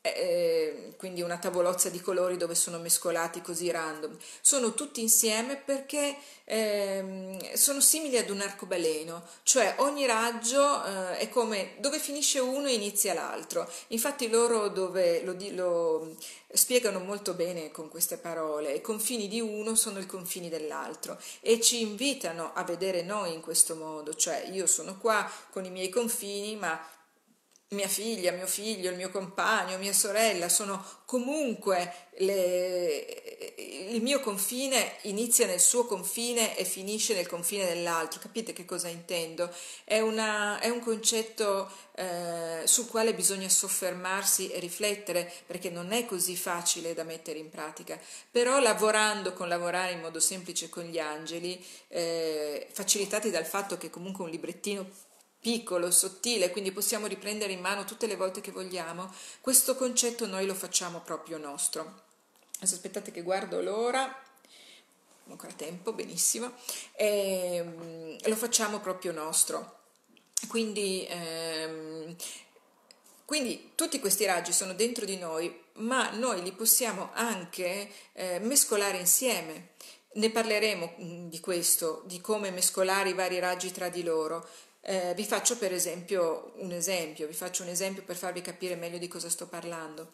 eh, quindi una tavolozza di colori dove sono mescolati così random. Sono tutti insieme perché eh, sono simili ad un arcobaleno, cioè ogni raggio eh, è come dove finisce uno inizia l'altro. Infatti loro dove lo, lo, spiegano molto bene con queste parole, i confini di uno sono i confini dell'altro e ci invitano a vedere noi in questo modo, cioè io sono qua con i miei confini, ma mia figlia, mio figlio, il mio compagno, mia sorella, sono comunque le, il mio confine inizia nel suo confine e finisce nel confine dell'altro. Capite che cosa intendo? È, una, è un concetto eh, sul quale bisogna soffermarsi e riflettere perché non è così facile da mettere in pratica. Però lavorando con lavorare in modo semplice con gli angeli, eh, facilitati dal fatto che comunque un librettino piccolo, sottile, quindi possiamo riprendere in mano tutte le volte che vogliamo, questo concetto noi lo facciamo proprio nostro. Adesso aspettate che guardo l'ora, ancora tempo, benissimo, e mm, lo facciamo proprio nostro. Quindi, ehm, quindi tutti questi raggi sono dentro di noi, ma noi li possiamo anche eh, mescolare insieme. Ne parleremo mm, di questo, di come mescolare i vari raggi tra di loro. Eh, vi faccio per esempio un esempio, vi faccio un esempio per farvi capire meglio di cosa sto parlando.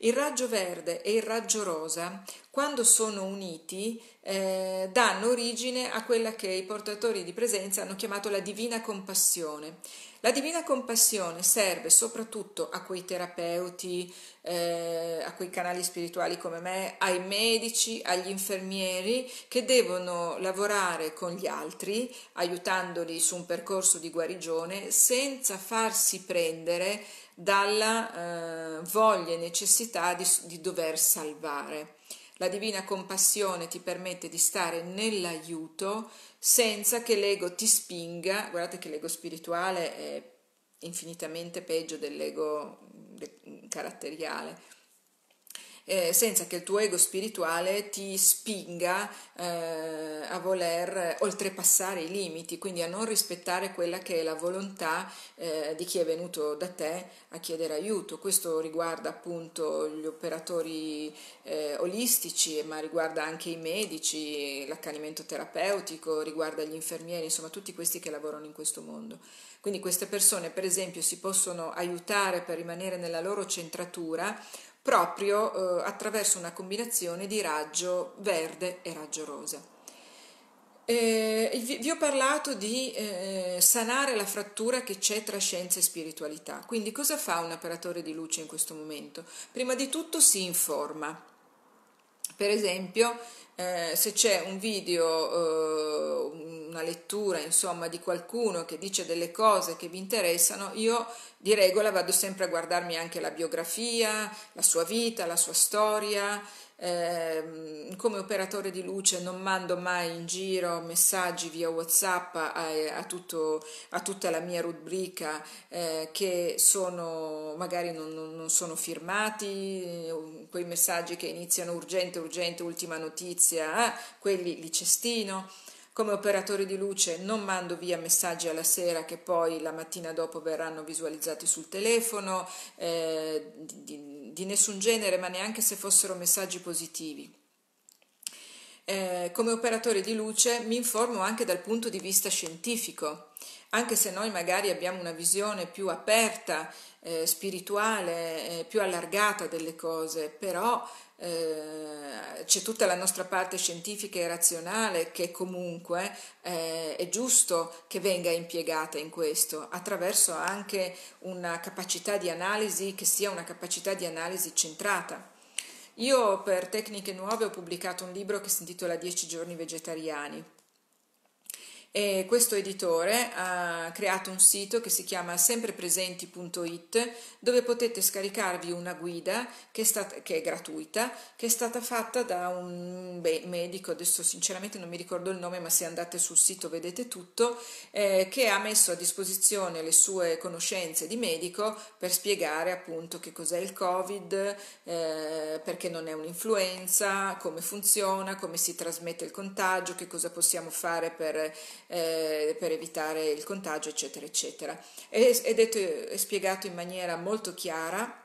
Il raggio verde e il raggio rosa, quando sono uniti, eh, danno origine a quella che i portatori di presenza hanno chiamato la divina compassione. La divina compassione serve soprattutto a quei terapeuti, eh, a quei canali spirituali come me, ai medici, agli infermieri che devono lavorare con gli altri, aiutandoli su un percorso di guarigione senza farsi prendere dalla eh, voglia e necessità di, di dover salvare. La divina compassione ti permette di stare nell'aiuto senza che l'ego ti spinga, guardate che l'ego spirituale è infinitamente peggio dell'ego caratteriale, eh, senza che il tuo ego spirituale ti spinga eh, a voler oltrepassare i limiti, quindi a non rispettare quella che è la volontà eh, di chi è venuto da te a chiedere aiuto. Questo riguarda appunto gli operatori eh, olistici, ma riguarda anche i medici, l'accanimento terapeutico, riguarda gli infermieri, insomma tutti questi che lavorano in questo mondo. Quindi queste persone, per esempio, si possono aiutare per rimanere nella loro centratura proprio eh, attraverso una combinazione di raggio verde e raggio rosa. Eh, vi, ho parlato di eh, sanare la frattura che c'è tra scienza e spiritualità. Quindi cosa fa un operatore di luce in questo momento? Prima di tutto si informa. Per esempio, eh, se c'è un video, eh, una lettura, insomma, di qualcuno che dice delle cose che vi interessano, io di regola vado sempre a guardarmi anche la biografia, la sua vita, la sua storia. Eh, come operatore di luce non mando mai in giro messaggi via WhatsApp a, a, tutto, a tutta la mia rubrica eh, che sono magari non, non, sono firmati, quei messaggi che iniziano urgente, urgente, ultima notizia, eh, quelli li cestino. Come operatore di luce non mando via messaggi alla sera che poi la mattina dopo verranno visualizzati sul telefono, eh, di, di, nessun genere, ma neanche se fossero messaggi positivi. Eh, come operatore di luce mi informo anche dal punto di vista scientifico, anche se noi magari abbiamo una visione più aperta, eh, spirituale, eh, più allargata delle cose, però eh, c'è tutta la nostra parte scientifica e razionale che comunque eh, è giusto che venga impiegata in questo, attraverso anche una capacità di analisi che sia una capacità di analisi centrata. Io per Tecniche Nuove ho pubblicato un libro che si intitola 10 giorni vegetariani e questo editore ha creato un sito che si chiama semprepresenti.it dove potete scaricarvi una guida che è, stata, che è gratuita, che è stata fatta da un beh, medico, adesso sinceramente non mi ricordo il nome, ma se andate sul sito vedete tutto, eh, che ha messo a disposizione le sue conoscenze di medico per spiegare appunto che cos'è il Covid, eh, perché non è un'influenza, come funziona, come si trasmette il contagio, che cosa possiamo fare per eh, per evitare il contagio, eccetera, eccetera. È, è detto è spiegato in maniera molto chiara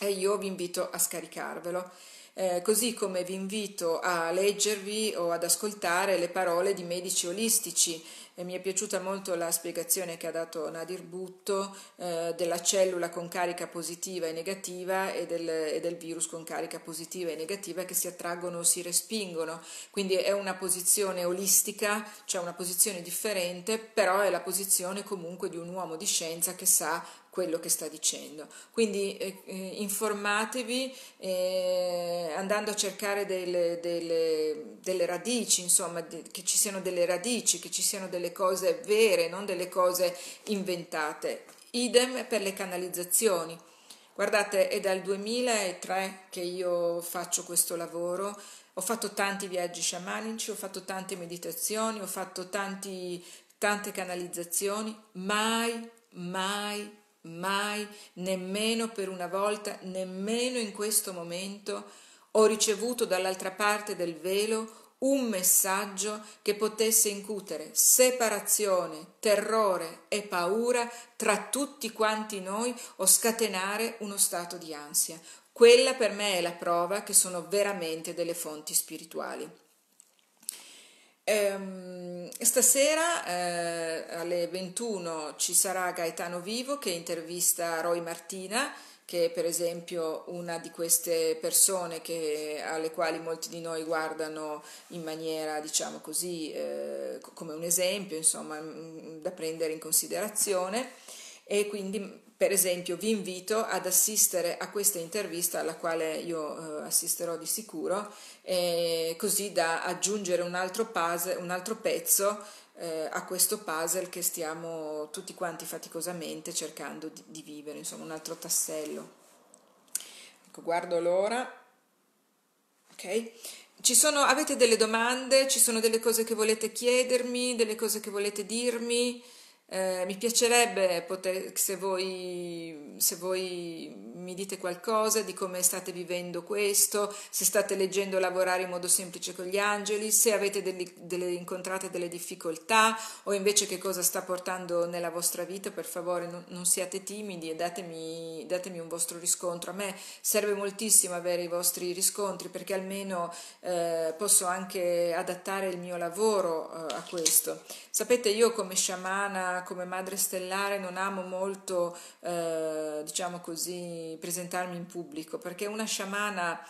e io vi invito a scaricarvelo. Eh, così come vi invito a leggervi o ad ascoltare le parole di medici olistici e mi è piaciuta molto la spiegazione che ha dato Nadir Butto eh, della cellula con carica positiva e negativa e del, e del, virus con carica positiva e negativa che si attraggono o si respingono. Quindi è una posizione olistica, cioè una posizione differente, però è la posizione comunque di un uomo di scienza che sa quello che sta dicendo. Quindi eh, eh, informatevi eh, andando a cercare delle, delle, delle radici, insomma, de, che ci siano delle radici, che ci siano delle cose vere, non delle cose inventate. Idem per le canalizzazioni. Guardate, è dal 2003 che io faccio questo lavoro. Ho fatto tanti viaggi sciamanici, ho fatto tante meditazioni, ho fatto tanti, tante canalizzazioni, mai, mai, mai, nemmeno per una volta, nemmeno in questo momento, ho ricevuto dall'altra parte del velo un messaggio che potesse incutere separazione, terrore e paura tra tutti quanti noi o scatenare uno stato di ansia. Quella per me è la prova che sono veramente delle fonti spirituali. Ehm, stasera eh, alle 21 ci sarà Gaetano Vivo che intervista Roy Martina che è per esempio una di queste persone che, alle quali molti di noi guardano in maniera, diciamo così, eh, come un esempio, insomma, mm, da prendere in considerazione. E quindi per esempio vi invito ad assistere a questa intervista alla quale io eh, assisterò di sicuro, eh, così da aggiungere un altro, puzzle, un altro pezzo eh, a questo puzzle che stiamo tutti quanti faticosamente cercando di, di vivere, insomma un altro tassello. Ecco, guardo l'ora. Ok? Ci sono, avete delle domande? Ci sono delle cose che volete chiedermi, delle cose che volete dirmi? Eh, mi piacerebbe poter, se, voi, se voi mi dite qualcosa di come state vivendo questo, se state leggendo Lavorare in modo semplice con gli angeli, se avete delle, delle, incontrate delle difficoltà o invece che cosa sta portando nella vostra vita, per favore non, non siate timidi e datemi, datemi, un vostro riscontro. A me serve moltissimo avere i vostri riscontri perché almeno eh, posso anche adattare il mio lavoro eh, a questo. Sapete, io come sciamana come madre stellare non amo molto, eh, diciamo così, presentarmi in pubblico, perché una sciamana,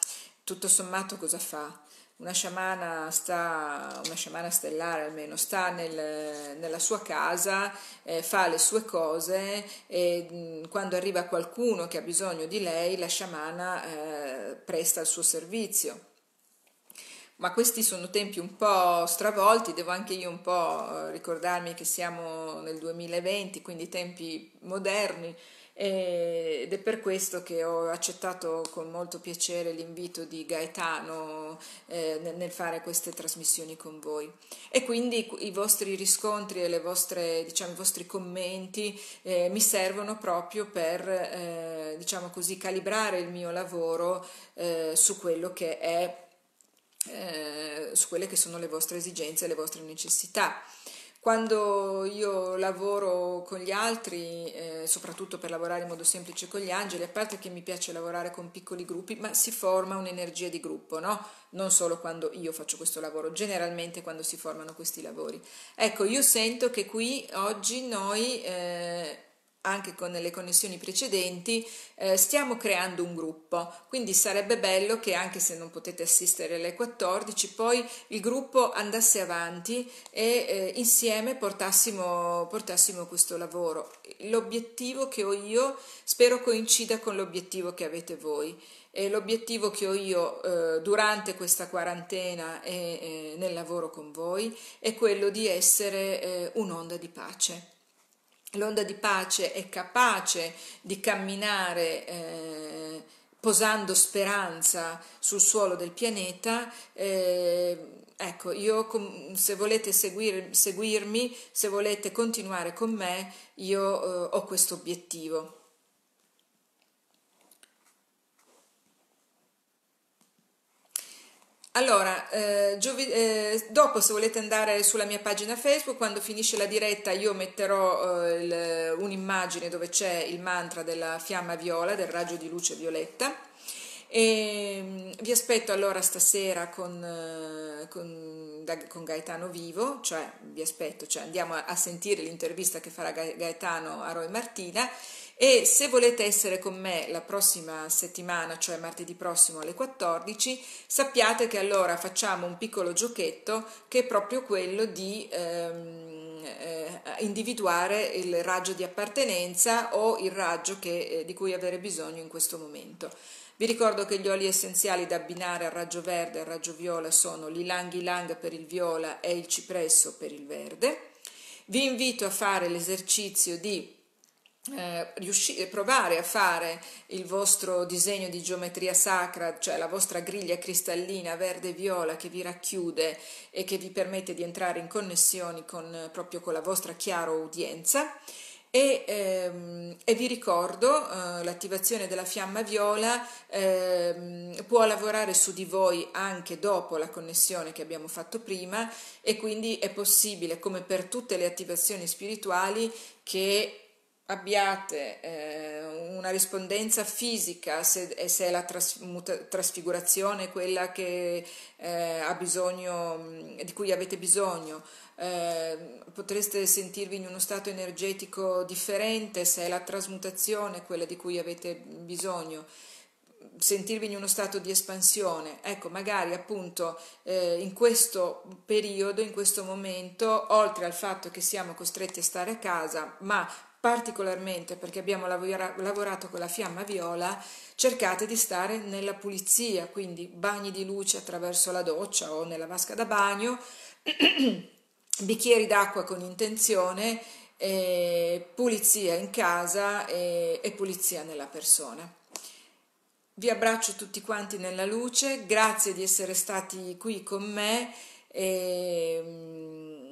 tutto sommato, cosa fa? Una sciamana, sta, una sciamana stellare almeno, sta nel, nella sua casa, eh, fa le sue cose e mh, quando arriva qualcuno che ha bisogno di lei, la sciamana eh, presta il suo servizio ma questi sono tempi un po' stravolti, devo anche io un po' eh, ricordarmi che siamo nel 2020, quindi tempi moderni ed è per questo che ho accettato con molto piacere l'invito di Gaetano eh, nel fare queste trasmissioni con voi. E quindi i vostri riscontri e vostre, diciamo, i vostri commenti eh, mi servono proprio per eh, diciamo così, calibrare il mio lavoro eh, su quello che è eh, su quelle che sono le vostre esigenze e le vostre necessità. Quando io lavoro con gli altri, eh, soprattutto per lavorare in modo semplice con gli angeli, a parte che mi piace lavorare con piccoli gruppi, ma si forma un'energia di gruppo, no? Non solo quando io faccio questo lavoro, generalmente quando si formano questi lavori. Ecco, io sento che qui oggi noi eh, anche con le connessioni precedenti, eh, stiamo creando un gruppo, quindi sarebbe bello che anche se non potete assistere alle 14, poi il gruppo andasse avanti e eh, insieme portassimo, portassimo questo lavoro. L'obiettivo che ho io spero coincida con l'obiettivo che avete voi. E l'obiettivo che ho io eh, durante questa quarantena e eh, nel lavoro con voi è quello di essere eh, un'onda di pace l'onda di pace è capace di camminare eh, posando speranza sul suolo del pianeta, eh, ecco, io se volete seguir, seguirmi, se volete continuare con me, io eh, ho questo obiettivo. Allora, eh, giovi- eh, dopo se volete andare sulla mia pagina Facebook, quando finisce la diretta io metterò eh, il, un'immagine dove c'è il mantra della fiamma viola, del raggio di luce violetta. E mm, vi aspetto allora stasera con, eh, con, da, con, Gaetano vivo, cioè vi aspetto, cioè andiamo a, a sentire l'intervista che farà Gaetano a Roy Martina e se volete essere con me la prossima settimana, cioè martedì prossimo alle 14, sappiate che allora facciamo un piccolo giochetto che è proprio quello di ehm, eh, individuare il raggio di appartenenza o il raggio che, eh, di cui avere bisogno in questo momento. Vi ricordo che gli oli essenziali da abbinare al raggio verde e al raggio viola sono l'ilang ilang per il viola e il cipresso per il verde. Vi invito a fare l'esercizio di eh, riuscire, provare a fare il vostro disegno di geometria sacra, cioè la vostra griglia cristallina verde e viola che vi racchiude e che vi permette di entrare in connessioni con, proprio con la vostra chiara udienza. E, ehm, e, vi ricordo eh, l'attivazione della fiamma viola ehm, può lavorare su di voi anche dopo la connessione che abbiamo fatto prima e quindi è possibile come per tutte le attivazioni spirituali che abbiate eh, una rispondenza fisica, se, se è la trasfigurazione quella che, eh, bisogno, di cui avete bisogno, eh, potreste sentirvi in uno stato energetico differente, se è la trasmutazione quella di cui avete bisogno sentirvi in uno stato di espansione. Ecco, magari appunto eh, in questo periodo, in questo momento, oltre al fatto che siamo costretti a stare a casa, ma particolarmente perché abbiamo lavora- lavorato con la fiamma viola, cercate di stare nella pulizia, quindi bagni di luce attraverso la doccia o nella vasca da bagno, bicchieri d'acqua con intenzione, eh, pulizia in casa e, e pulizia nella persona. Vi abbraccio tutti quanti nella luce, grazie di essere stati qui con me e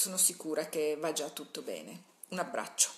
sono sicura che va già tutto bene. Un abbraccio.